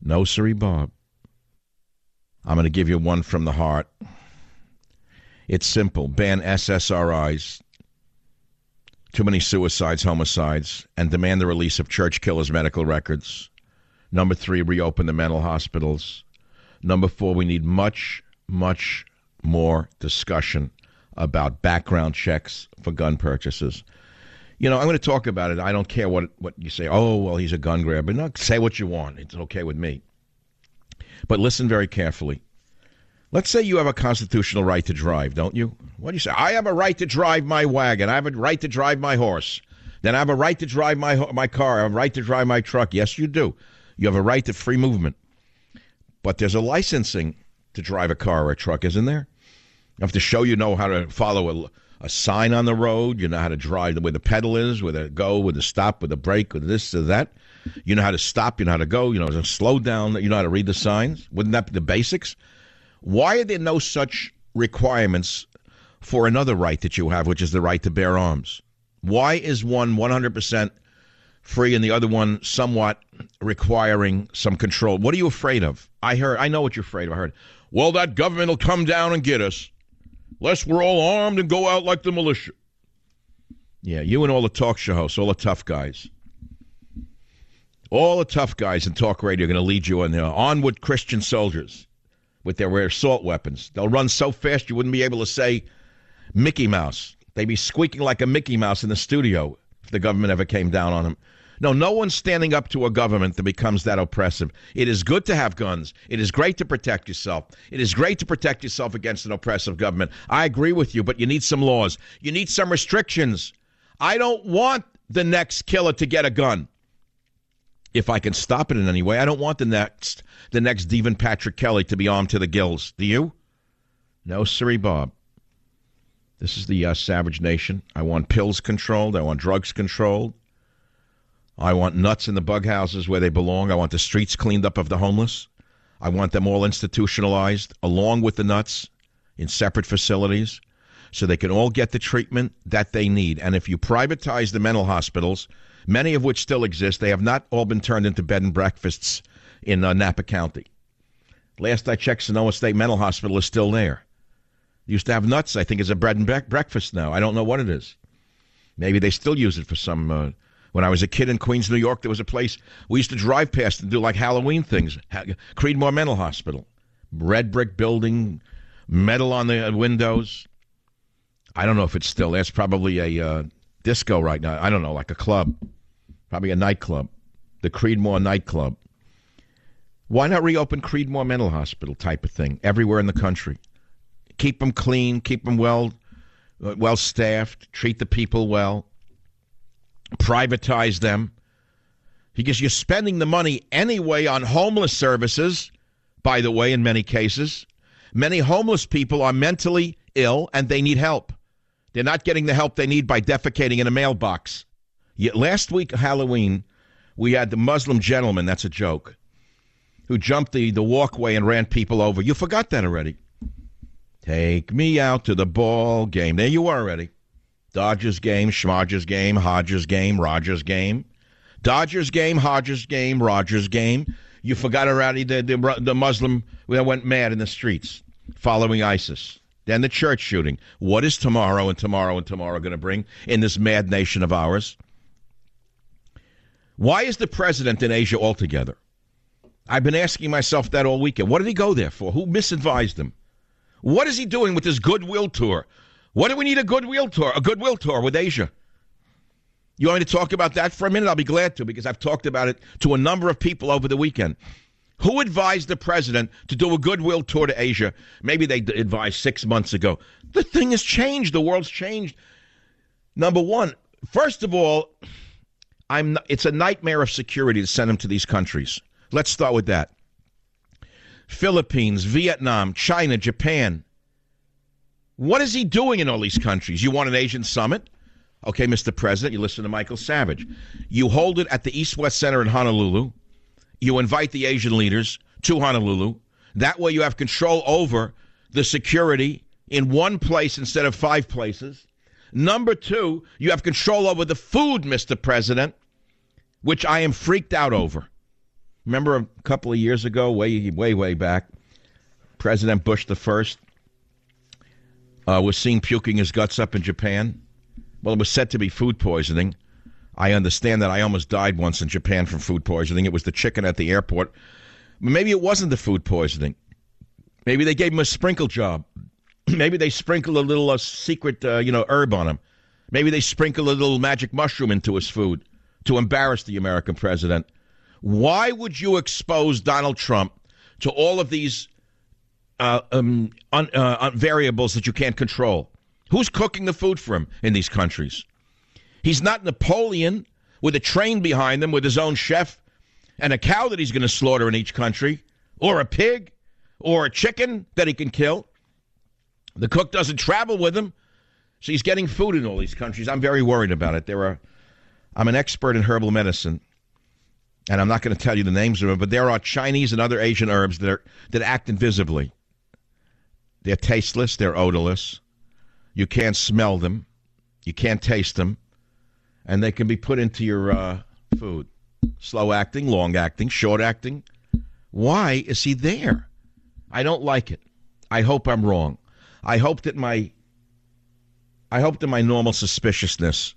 No, sirree, Bob. I'm going to give you one from the heart. It's simple ban SSRIs, too many suicides, homicides, and demand the release of church killers' medical records. Number three, reopen the mental hospitals. Number four, we need much, much more discussion about background checks for gun purchases. You know, I'm going to talk about it. I don't care what what you say. Oh, well, he's a gun grabber. No, say what you want. It's okay with me. But listen very carefully. Let's say you have a constitutional right to drive, don't you? What do you say? I have a right to drive my wagon. I have a right to drive my horse. Then I have a right to drive my my car. I have a right to drive my truck. Yes, you do. You have a right to free movement. But there's a licensing to drive a car or a truck, isn't there? You have to show you know how to follow a, a sign on the road. You know how to drive the where the pedal is, where to go, where to stop, where to brake, with this or that. You know how to stop. You know how to go. You know how to slow down. You know how to read the signs. Wouldn't that be the basics? Why are there no such requirements for another right that you have, which is the right to bear arms? Why is one 100% free and the other one somewhat requiring some control? What are you afraid of? I heard, I know what you're afraid of. I heard, well, that government will come down and get us, lest we're all armed and go out like the militia. Yeah, you and all the talk show hosts, all the tough guys. All the tough guys in talk radio are going to lead you on the onward Christian soldiers with their assault weapons. They'll run so fast you wouldn't be able to say Mickey Mouse. They'd be squeaking like a Mickey Mouse in the studio if the government ever came down on them. No, no one's standing up to a government that becomes that oppressive. It is good to have guns. It is great to protect yourself. It is great to protect yourself against an oppressive government. I agree with you, but you need some laws. You need some restrictions. I don't want the next killer to get a gun. If I can stop it in any way, I don't want the next the next Devin Patrick Kelley to be armed to the gills. Do you? No, sirree, Bob. This is the uh, savage nation. I want pills controlled. I want drugs controlled. I want nuts in the bug houses where they belong. I want the streets cleaned up of the homeless. I want them all institutionalized along with the nuts in separate facilities so they can all get the treatment that they need. And if you privatize the mental hospitals, many of which still exist, they have not all been turned into bed and breakfasts in uh, Napa County. Last I checked, Sonoma State Mental Hospital is still there. Used to have nuts, I think, as a bread and breakfast now. I don't know what it is. Maybe they still use it for some. Uh, when I was a kid in Queens, New York, there was a place we used to drive past and do like Halloween things. Ha- Creedmoor Mental Hospital. Red brick building, metal on the windows. I don't know if it's still there. It's probably a uh, disco right now. I don't know, like a club. Probably a nightclub. The Creedmoor nightclub. Why not reopen Creedmoor Mental Hospital type of thing everywhere in the country? Keep them clean, keep them well, uh, well staffed, treat the people well, privatize them. Because you're spending the money anyway on homeless services, by the way, in many cases. Many homeless people are mentally ill and they need help. They're not getting the help they need by defecating in a mailbox. Yet last week, Halloween, we had the Muslim gentleman, that's a joke, who jumped the, the walkway and ran people over. You forgot that already. Take me out to the ball game. There you are already. Dodgers game, Schmodgers game, Hodges game, Rogers game. Dodgers game, Hodges game, Rogers game. You forgot already the, the, the Muslim that went mad in the streets following ISIS. Then the church shooting. What is tomorrow and tomorrow and tomorrow going to bring in this mad nation of ours? Why is the president in Asia altogether? I've been asking myself that all weekend. What did he go there for? Who misadvised him? What is he doing with this goodwill tour? What do we need a goodwill tour? A goodwill tour with Asia. You want me to talk about that for a minute? I'll be glad to because I've talked about it to a number of people over the weekend. Who advised the president to do a goodwill tour to Asia? Maybe they advised six months ago. The thing has changed. The world's changed. Number one, first of all, I'm. Not, it's a nightmare of security to send them to these countries. Let's start with that. Philippines, Vietnam, China, Japan. What is he doing in all these countries? You want an Asian summit? Okay, Mr. President, you listen to Michael Savage. You hold it at the East West Center in Honolulu. You invite the Asian leaders to Honolulu. That way you have control over the security in one place instead of five places. Number two, you have control over the food, Mr. President, which I am freaked out over. Remember a couple of years ago, way, way, way back, President Bush the first uh, was seen puking his guts up in Japan. Well, it was said to be food poisoning. I understand that I almost died once in Japan from food poisoning. It was the chicken at the airport. Maybe it wasn't the food poisoning. Maybe they gave him a sprinkle job. Maybe they sprinkled a little uh, secret, uh, you know, herb on him. Maybe they sprinkled a little magic mushroom into his food to embarrass the American president. Why would you expose Donald Trump to all of these uh, um, un, uh, variables that you can't control? Who's cooking the food for him in these countries? He's not Napoleon with a train behind him with his own chef and a cow that he's going to slaughter in each country, or a pig, or a chicken that he can kill. The cook doesn't travel with him, so he's getting food in all these countries. I'm very worried about it. There are, I'm an expert in herbal medicine, and I'm not going to tell you the names of them, but there are Chinese and other Asian herbs that are, that act invisibly. They're tasteless. They're odorless. You can't smell them. You can't taste them, and they can be put into your uh, food. Slow acting, long acting, short acting. Why is he there? I don't like it. I hope I'm wrong. I hope that my I hope that my normal suspiciousness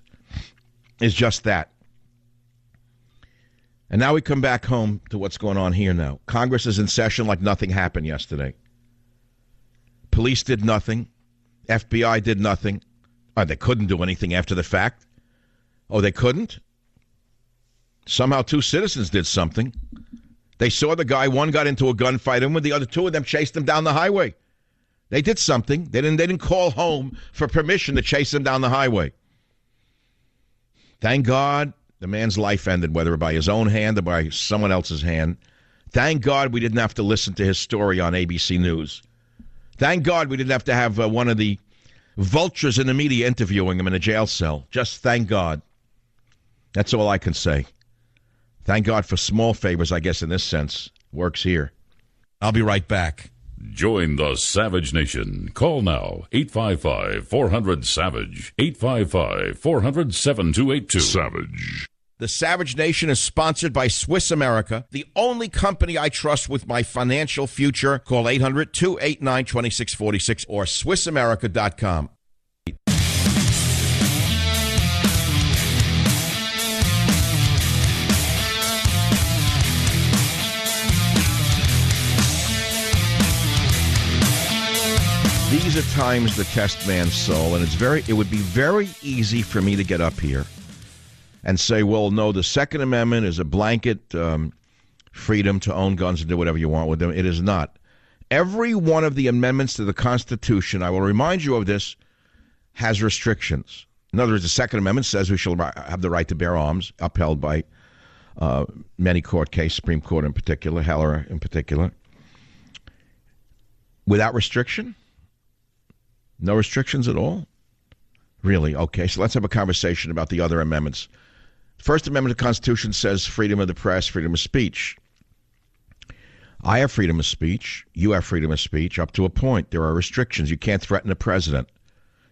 is just that. And now we come back home to what's going on here now. Congress is in session like nothing happened yesterday. Police did nothing. FBI did nothing. Oh, they couldn't do anything after the fact. Oh, they couldn't? Somehow two citizens did something. They saw the guy, one got into a gunfight, and with the other two of them chased him down the highway. They did something. They didn't, they didn't call home for permission to chase him down the highway. Thank God the man's life ended, whether by his own hand or by someone else's hand. Thank God we didn't have to listen to his story on ABC News. Thank God we didn't have to have uh, one of the vultures in the media interviewing him in a jail cell. Just thank God. That's all I can say. Thank God for small favors, I guess, in this sense. Works here. I'll be right back. Join the Savage Nation. Call now 855 400 Savage. 855 400 7282. Savage. The Savage Nation is sponsored by Swiss America, the only company I trust with my financial future. Call 800 289 2646 or SwissAmerica.com. These are times that test man's soul, and it's very it would be very easy for me to get up here and say, well, no, the Second Amendment is a blanket um, freedom to own guns and do whatever you want with them. It is not. Every one of the amendments to the Constitution, I will remind you of this, has restrictions. In other words, the Second Amendment says we shall have the right to bear arms, upheld by uh, many court cases, Supreme Court in particular, Heller in particular. Without restriction? No restrictions at all? Really? Okay, so let's have a conversation about the other amendments. First Amendment of the Constitution says freedom of the press, freedom of speech. I have freedom of speech. You have freedom of speech up to a point. There are restrictions. You can't threaten the president.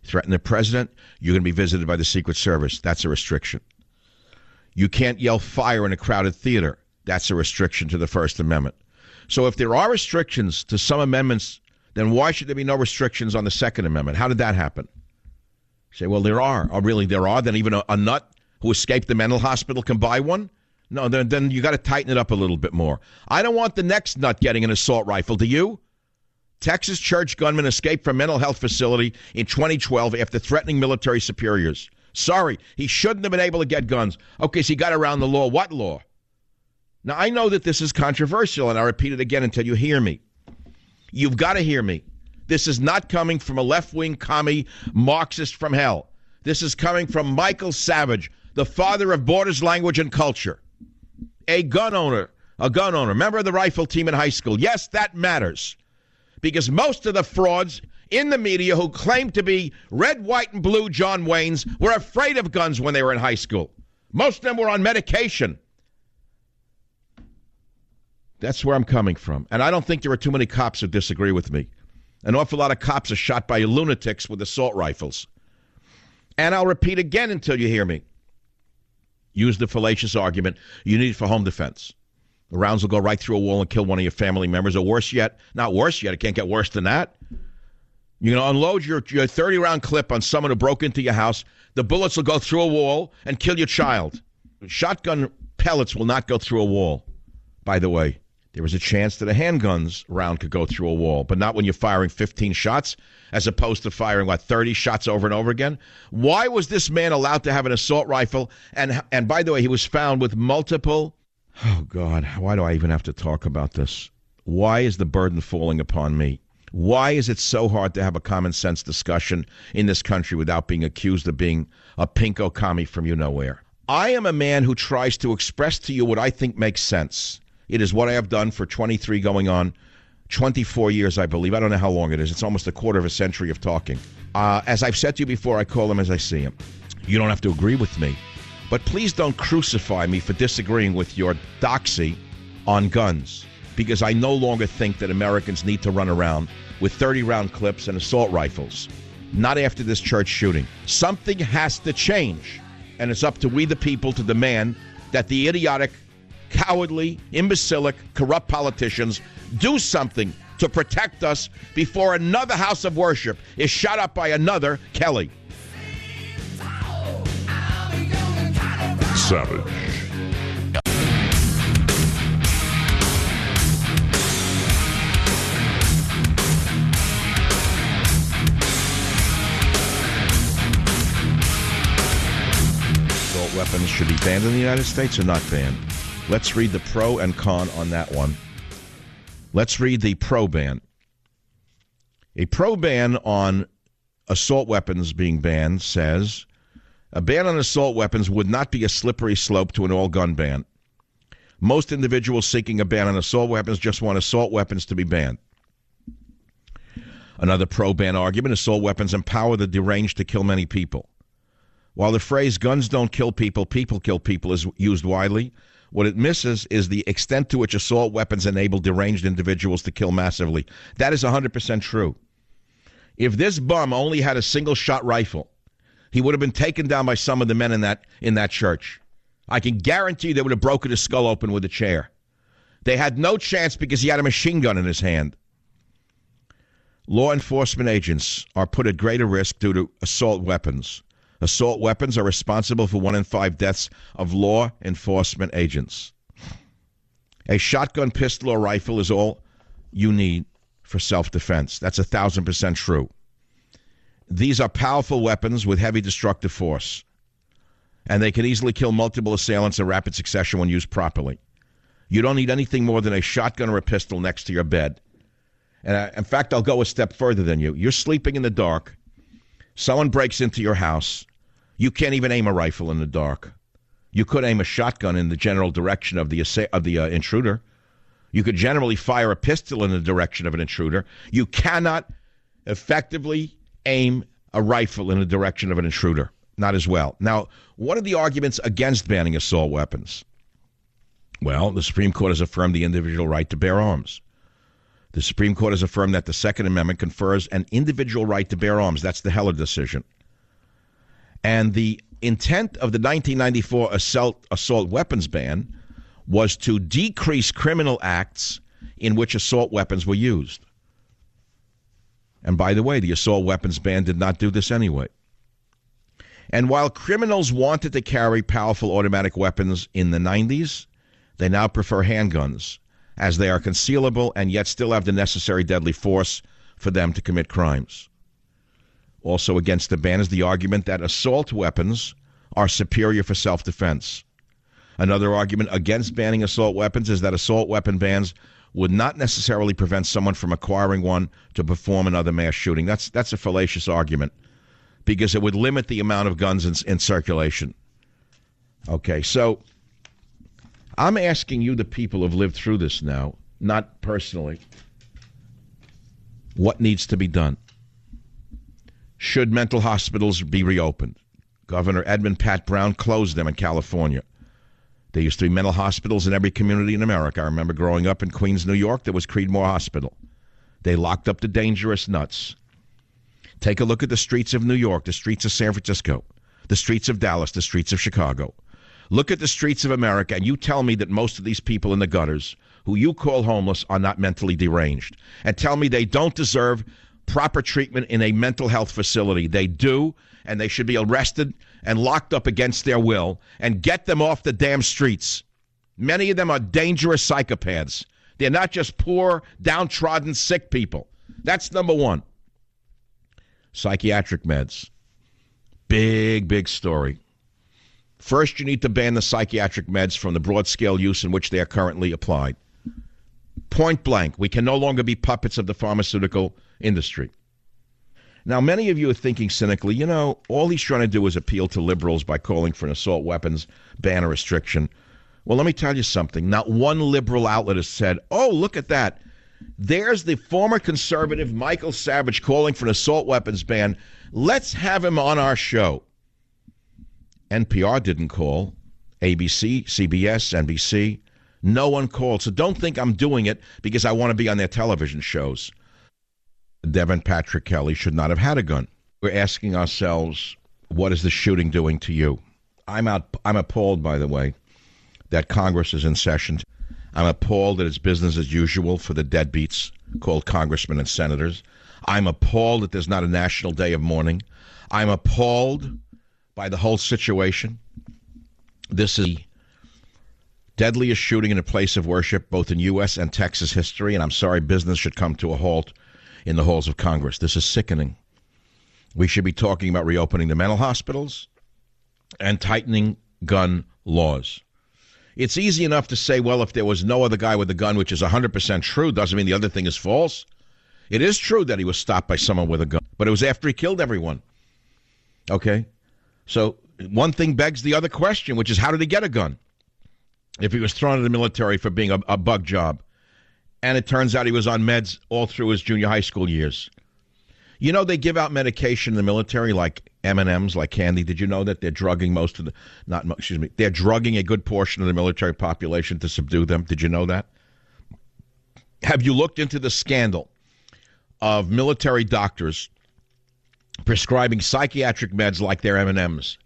Threaten the president, you're going to be visited by the Secret Service. That's a restriction. You can't yell fire in a crowded theater. That's a restriction to the First Amendment. So if there are restrictions to some amendments then why should there be no restrictions on the Second Amendment? How did that happen? say, well, there are. Oh, really, there are? Then even a, a nut who escaped the mental hospital can buy one? No, then, then you got to tighten it up a little bit more. I don't want the next nut getting an assault rifle. Do you? Texas church gunman escaped from mental health facility in 2012 after threatening military superiors. Sorry, he shouldn't have been able to get guns. Okay, so he got around the law. What law? Now, I know that this is controversial, and I repeat it again until you hear me. You've got to hear me. This is not coming from a left wing commie Marxist from hell. This is coming from Michael Savage, the father of borders, language, and culture. A gun owner, a gun owner, member of the rifle team in high school. Yes, that matters. Because most of the frauds in the media who claim to be red, white, and blue John Waynes were afraid of guns when they were in high school. Most of them were on medication. That's where I'm coming from. And I don't think there are too many cops who disagree with me. An awful lot of cops are shot by lunatics with assault rifles. And I'll repeat again until you hear me. Use the fallacious argument you need it for home defense. The rounds will go right through a wall and kill one of your family members, or worse yet, not worse yet, it can't get worse than that. You know, unload your, your 30 round clip on someone who broke into your house. The bullets will go through a wall and kill your child. Shotgun pellets will not go through a wall, by the way. There was a chance that a handgun's round could go through a wall, but not when you're firing 15 shots as opposed to firing, what, 30 shots over and over again? Why was this man allowed to have an assault rifle? And, and by the way, he was found with multiple. Oh, God, why do I even have to talk about this? Why is the burden falling upon me? Why is it so hard to have a common sense discussion in this country without being accused of being a pinko commie from you nowhere? I am a man who tries to express to you what I think makes sense. It is what I have done for 23 going on 24 years, I believe. I don't know how long it is. It's almost a quarter of a century of talking. Uh, as I've said to you before, I call them as I see them. You don't have to agree with me, but please don't crucify me for disagreeing with your doxy on guns because I no longer think that Americans need to run around with 30 round clips and assault rifles. Not after this church shooting. Something has to change, and it's up to we the people to demand that the idiotic cowardly, imbecilic, corrupt politicians do something to protect us before another house of worship is shot up by another Kelley. Savage. Assault weapons should be banned in the United States or not banned? Let's read the pro and con on that one. Let's read the pro ban. A pro ban on assault weapons being banned says a ban on assault weapons would not be a slippery slope to an all gun ban. Most individuals seeking a ban on assault weapons just want assault weapons to be banned. Another pro ban argument assault weapons empower the deranged to kill many people. While the phrase guns don't kill people, people kill people is used widely, what it misses is the extent to which assault weapons enable deranged individuals to kill massively. That is 100% true. If this bum only had a single shot rifle, he would have been taken down by some of the men in that in that church. I can guarantee they would have broken his skull open with a chair. They had no chance because he had a machine gun in his hand. Law enforcement agents are put at greater risk due to assault weapons. Assault weapons are responsible for one in five deaths of law enforcement agents. A shotgun, pistol, or rifle is all you need for self defense. That's a thousand percent true. These are powerful weapons with heavy destructive force, and they can easily kill multiple assailants in rapid succession when used properly. You don't need anything more than a shotgun or a pistol next to your bed. And I, in fact, I'll go a step further than you. You're sleeping in the dark. Someone breaks into your house. You can't even aim a rifle in the dark. You could aim a shotgun in the general direction of the of the uh, intruder. You could generally fire a pistol in the direction of an intruder. You cannot effectively aim a rifle in the direction of an intruder. Not as well. Now, what are the arguments against banning assault weapons? Well, the Supreme Court has affirmed the individual right to bear arms. The Supreme Court has affirmed that the Second Amendment confers an individual right to bear arms. That's the Heller decision. And the intent of the 1994 assault, assault weapons ban was to decrease criminal acts in which assault weapons were used. And by the way, the assault weapons ban did not do this anyway. And while criminals wanted to carry powerful automatic weapons in the 90s, they now prefer handguns as they are concealable and yet still have the necessary deadly force for them to commit crimes. Also against the ban is the argument that assault weapons are superior for self defense. Another argument against banning assault weapons is that assault weapon bans would not necessarily prevent someone from acquiring one to perform another mass shooting. That's that's a fallacious argument because it would limit the amount of guns in, in circulation. Okay, so I'm asking you, the people who've lived through this now, not personally, what needs to be done? Should mental hospitals be reopened? Governor Edmund Pat Brown closed them in California. There used to be mental hospitals in every community in America. I remember growing up in Queens, New York, there was Creedmoor Hospital. They locked up the dangerous nuts. Take a look at the streets of New York, the streets of San Francisco, the streets of Dallas, the streets of Chicago. Look at the streets of America, and you tell me that most of these people in the gutters, who you call homeless, are not mentally deranged. And tell me they don't deserve proper treatment in a mental health facility. They do, and they should be arrested and locked up against their will and get them off the damn streets. Many of them are dangerous psychopaths. They're not just poor, downtrodden, sick people. That's number one. Psychiatric meds. Big, big story. First, you need to ban the psychiatric meds from the broad scale use in which they are currently applied. Point blank, we can no longer be puppets of the pharmaceutical industry. Now, many of you are thinking cynically, you know, all he's trying to do is appeal to liberals by calling for an assault weapons ban or restriction. Well, let me tell you something. Not one liberal outlet has said, oh, look at that. There's the former conservative Michael Savage calling for an assault weapons ban. Let's have him on our show. NPR didn't call. ABC, CBS, NBC. No one called. So don't think I'm doing it because I want to be on their television shows. Devin Patrick Kelley should not have had a gun. We're asking ourselves, what is the shooting doing to you? I'm out. I'm appalled, by the way, that Congress is in session. I'm appalled that it's business as usual for the deadbeats called congressmen and senators. I'm appalled that there's not a national day of mourning. I'm appalled by the whole situation. This is the deadliest shooting in a place of worship, both in U.S. and Texas history, and I'm sorry business should come to a halt in the halls of Congress. This is sickening. We should be talking about reopening the mental hospitals and tightening gun laws. It's easy enough to say, well, if there was no other guy with a gun, which is 100% true, doesn't mean the other thing is false. It is true that he was stopped by someone with a gun, but it was after he killed everyone. Okay? So one thing begs the other question, which is how did he get a gun? If he was thrown in the military for being a, a bug job, and it turns out he was on meds all through his junior high school years. You know they give out medication in the military like M&Ms, like candy. Did you know that they're drugging most of the not excuse me, they're drugging a good portion of the military population to subdue them? Did you know that? Have you looked into the scandal of military doctors prescribing psychiatric meds like their M&Ms?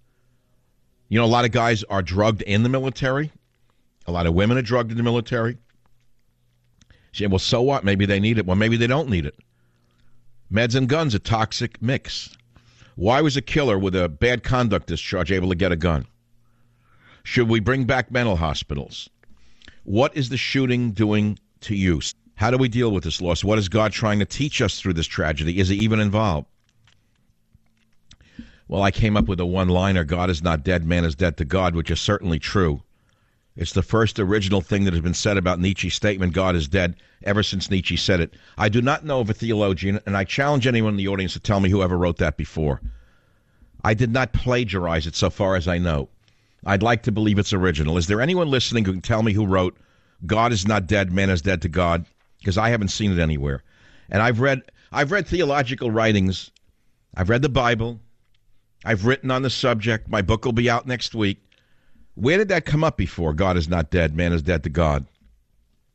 You know a lot of guys are drugged in the military. A lot of women are drugged in the military. Say, well, so what? Maybe they need it. Well, maybe they don't need it. Meds and guns, a toxic mix. Why was a killer with a bad conduct discharge able to get a gun? Should we bring back mental hospitals? What is the shooting doing to you? How do we deal with this loss? What is God trying to teach us through this tragedy? Is he even involved? Well, I came up with a one liner God is not dead, man is dead to God, which is certainly true. It's the first original thing that has been said about Nietzsche's statement, God is dead, ever since Nietzsche said it. I do not know of a theologian, and I challenge anyone in the audience to tell me whoever wrote that before. I did not plagiarize it so far as I know. I'd like to believe it's original. Is there anyone listening who can tell me who wrote God is not dead, man is dead to God? Because I haven't seen it anywhere. And I've read I've read theological writings. I've read the Bible. I've written on the subject. My book will be out next week. Where did that come up before? God is not dead, man is dead to God.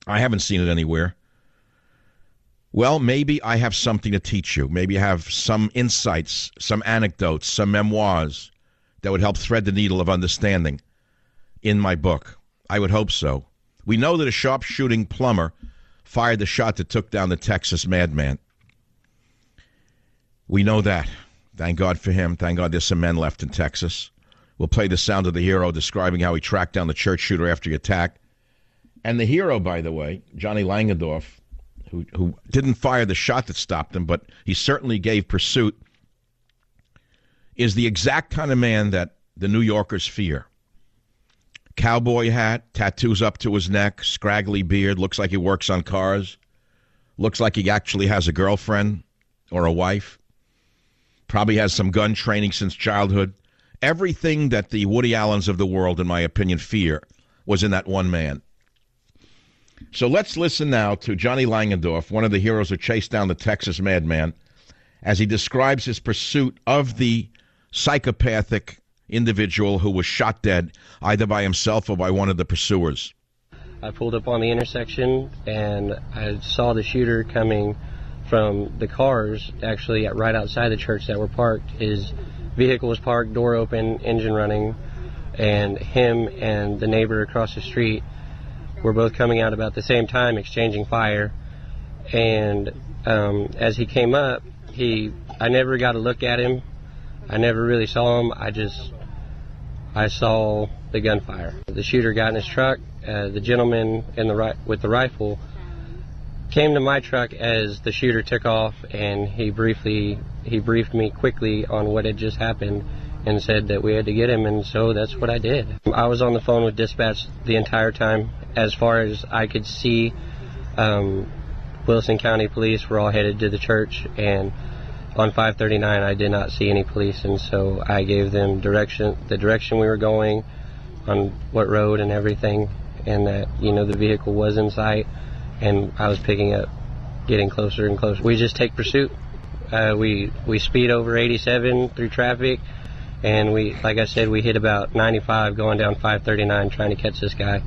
I haven't seen it anywhere. Well, maybe I have something to teach you. Maybe I have some insights, some anecdotes, some memoirs that would help thread the needle of understanding in my book. I would hope so. We know that a sharpshooting plumber fired the shot that took down the Texas madman. We know that. Thank God for him. Thank God there's some men left in Texas. We'll play the sound of the hero describing how he tracked down the church shooter after the attack. And the hero, by the way, Johnnie Langendorff, who, who didn't fire the shot that stopped him, but he certainly gave pursuit, is the exact kind of man that the New Yorkers fear. Cowboy hat, tattoos up to his neck, scraggly beard, looks like he works on cars, looks like he actually has a girlfriend or a wife, probably has some gun training since childhood Everything that the Woody Allens of the world, in my opinion, fear was in that one man. So let's listen now to Johnnie Langendorff, one of the heroes who chased down the Texas madman, as he describes his pursuit of the psychopathic individual who was shot dead either by himself or by one of the pursuers. I pulled up on the intersection and I saw the shooter coming from the cars actually right outside the church that were parked. His vehicle was parked, door open, engine running, and him and the neighbor across the street were both coming out about the same time, exchanging fire. And um, as he came up, he I never got a look at him. I never really saw him. I just I saw the gunfire. The shooter got in his truck. Uh, the gentleman in the right with the rifle came to my truck as the shooter took off, and he briefly he briefed me quickly on what had just happened and said that we had to get him, and so that's what I did. I was on the phone with dispatch the entire time. As far as I could see, um, Wilson County Police were all headed to the church, and on 539 I did not see any police, and so I gave them direction, the direction we were going, on what road and everything, and that you know the vehicle was in sight, and I was picking up, getting closer and closer. We just take pursuit uh, we we speed over 87 through traffic, and we, like I said, we hit about 95 going down 539 trying to catch this guy,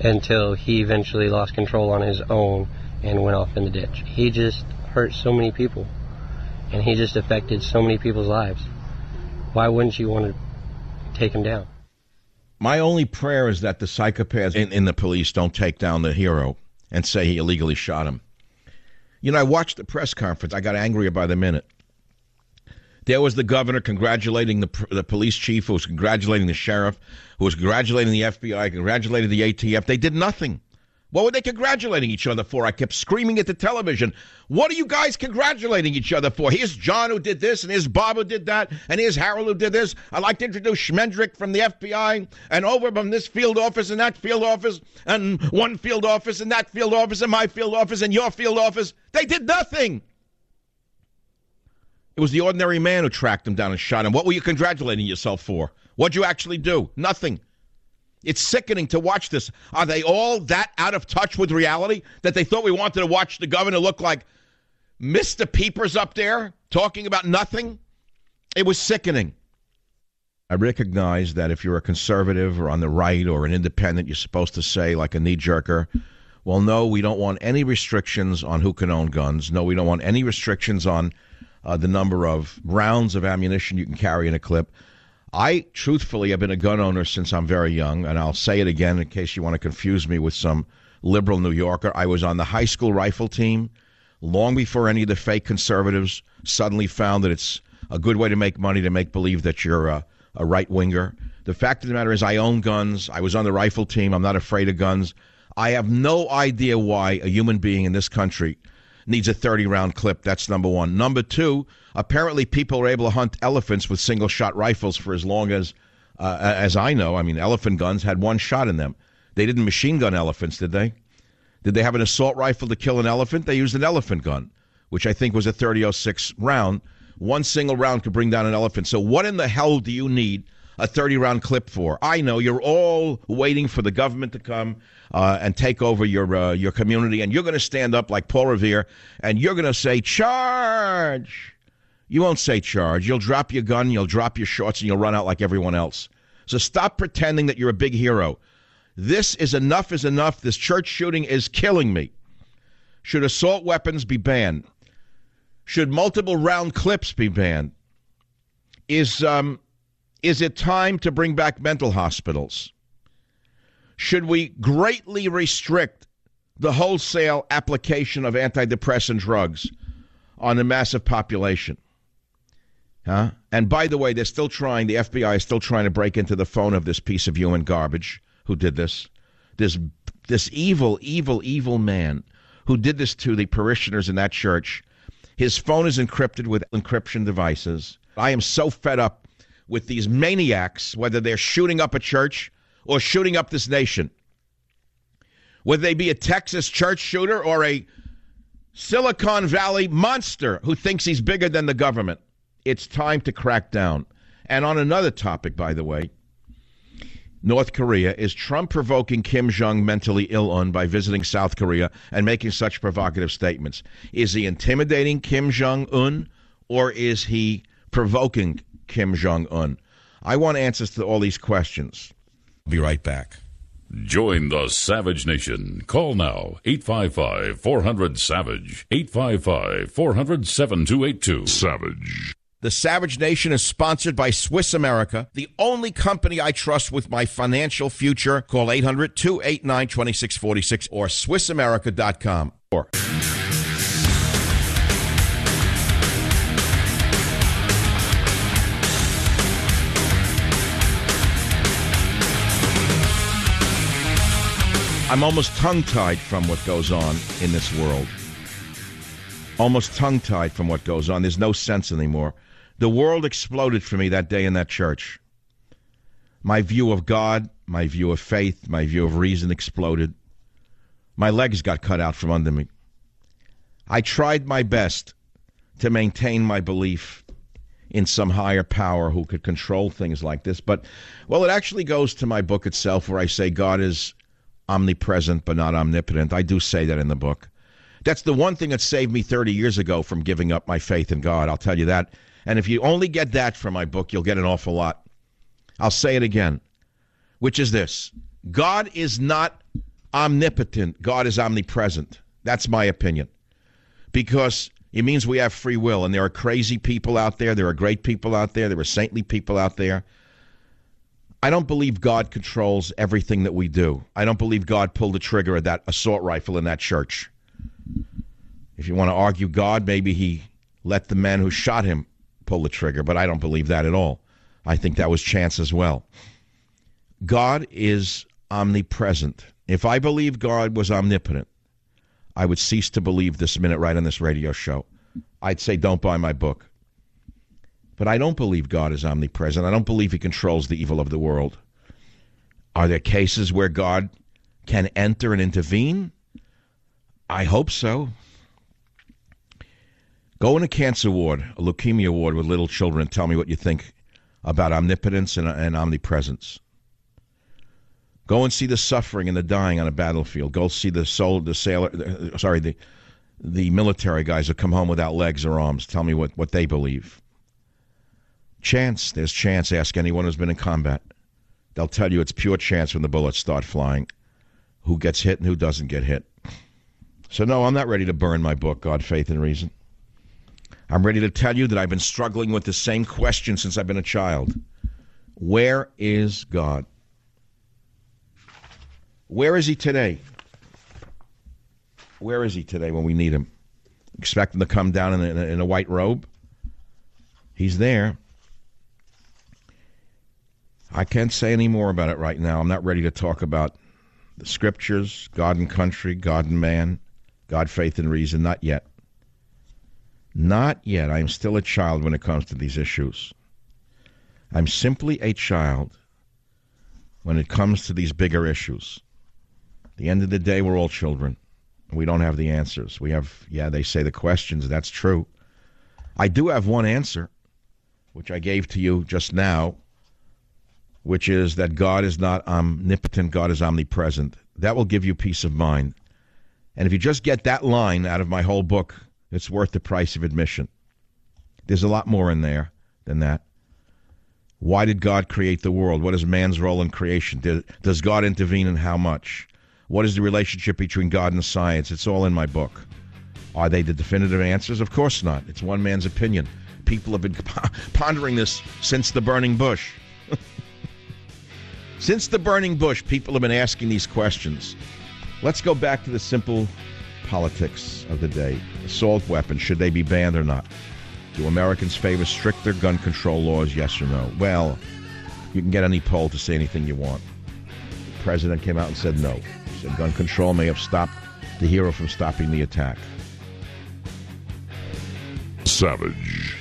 until he eventually lost control on his own and went off in the ditch. He just hurt so many people, and he just affected so many people's lives. Why wouldn't you want to take him down? My only prayer is that the psychopaths in, in the police don't take down the hero and say he illegally shot him. You know, I watched the press conference. I got angrier by the minute. There was the governor congratulating the, the police chief, who was congratulating the sheriff, who was congratulating the FBI, congratulating the ATF. They did nothing. What were they congratulating each other for? I kept screaming at the television. What are you guys congratulating each other for? Here's John who did this, and here's Bob who did that, and here's Harold who did this. I'd like to introduce Schmendrick from the FBI, and over from this field office and that field office, and one field office and that field office, and my field office and your field office. They did nothing. It was the ordinary man who tracked him down and shot him. What were you congratulating yourself for? What'd you actually do? Nothing. It's sickening to watch this. Are they all that out of touch with reality that they thought we wanted to watch the governor look like Mr. Peepers up there talking about nothing. It was sickening. I recognize that if you're a conservative or on the right or an independent, you're supposed to say, like a knee jerker, well, no, we don't want any restrictions on who can own guns. No, we don't want any restrictions on uh, the number of rounds of ammunition you can carry in a clip. I truthfully have been a gun owner since I'm very young, and I'll say it again in case you want to confuse me with some liberal New Yorker. I was on the high school rifle team long before any of the fake conservatives suddenly found that it's a good way to make money to make believe that you're a, a right winger. The fact of the matter is, I own guns. I was on the rifle team. I'm not afraid of guns. I have no idea why a human being in this country needs a 30 round clip. That's number one. Number two, apparently people are able to hunt elephants with single shot rifles for as long as, uh, as I know. I mean, elephant guns had one shot in them. They didn't machine gun elephants, did they? Did they have an assault rifle to kill an elephant? They used an elephant gun, which I think was a 3006 round. One single round could bring down an elephant. So, what in the hell do you need a 30 round clip for? I know you're all waiting for the government to come uh, and take over your uh, your community, and you're going to stand up like Paul Revere, and you're going to say charge. You won't say charge. You'll drop your gun, you'll drop your shorts, and you'll run out like everyone else. So stop pretending that you're a big hero. This is enough is enough. This church shooting is killing me. Should assault weapons be banned? Should multiple round clips be banned? Is um, is it time to bring back mental hospitals? Should we greatly restrict the wholesale application of antidepressant drugs on a massive population? Huh? And by the way, they're still trying, the FBI is still trying to break into the phone of this piece of human garbage who did this. This this evil, evil, evil man who did this to the parishioners in that church. His phone is encrypted with encryption devices. I am so fed up with these maniacs, whether they're shooting up a church or shooting up this nation. Whether they be a Texas church shooter or a Silicon Valley monster who thinks he's bigger than the government. It's time to crack down. And on another topic, by the way, North Korea, is Trump provoking Kim Jong mentally ill on by visiting South Korea and making such provocative statements? Is he intimidating Kim Jong un or is he provoking Kim Jong un? I want answers to all these questions. Be right back. Join the Savage Nation. Call now 855 400 Savage. 855 400 7282. Savage. The Savage Nation is sponsored by Swiss America, the only company I trust with my financial future. Call 800 289 2646 or SwissAmerica.com. Or I'm almost tongue tied from what goes on in this world. Almost tongue tied from what goes on. There's no sense anymore. The world exploded for me that day in that church. My view of God, my view of faith, my view of reason exploded. My legs got cut out from under me. I tried my best to maintain my belief in some higher power who could control things like this. But, well, it actually goes to my book itself where I say God is omnipresent but not omnipotent. I do say that in the book. That's the one thing that saved me 30 years ago from giving up my faith in God. I'll tell you that. And if you only get that from my book, you'll get an awful lot. I'll say it again, which is this God is not omnipotent, God is omnipresent. That's my opinion. Because it means we have free will, and there are crazy people out there, there are great people out there, there are saintly people out there. I don't believe God controls everything that we do. I don't believe God pulled the trigger of that assault rifle in that church. If you want to argue God, maybe he let the man who shot him pull the trigger, but I don't believe that at all. I think that was chance as well. God is omnipresent. If I believe God was omnipotent, I would cease to believe this minute right on this radio show. I'd say, don't buy my book. But I don't believe God is omnipresent. I don't believe he controls the evil of the world. Are there cases where God can enter and intervene? I hope so. Go in a cancer ward, a leukemia ward with little children, and tell me what you think about omnipotence and, and omnipresence. Go and see the suffering and the dying on a battlefield. Go see the soul, the sailor, sorry, the the military guys who come home without legs or arms. Tell me what, what they believe. Chance. There's chance. Ask anyone who's been in combat. They'll tell you it's pure chance when the bullets start flying. Who gets hit and who doesn't get hit. So, no, I'm not ready to burn my book, God, Faith, and Reason. I'm ready to tell you that I've been struggling with the same question since I've been a child Where is God? Where is He today? Where is He today when we need Him? Expect Him to come down in a, in a white robe? He's there. I can't say any more about it right now. I'm not ready to talk about the scriptures, God and country, God and man, God, faith, and reason. Not yet. Not yet. I am still a child when it comes to these issues. I'm simply a child when it comes to these bigger issues. At the end of the day, we're all children. We don't have the answers. We have, yeah, they say the questions. That's true. I do have one answer, which I gave to you just now, which is that God is not omnipotent, God is omnipresent. That will give you peace of mind. And if you just get that line out of my whole book, it's worth the price of admission. There's a lot more in there than that. Why did God create the world? What is man's role in creation? Does God intervene and how much? What is the relationship between God and science? It's all in my book. Are they the definitive answers? Of course not. It's one man's opinion. People have been pondering this since the burning bush. Since the burning bush, people have been asking these questions. Let's go back to the simple politics of the day. Assault weapons, should they be banned or not? Do Americans favor stricter gun control laws, yes or no? Well, you can get any poll to say anything you want. The president came out and said no. He said gun control may have stopped the hero from stopping the attack. Savage.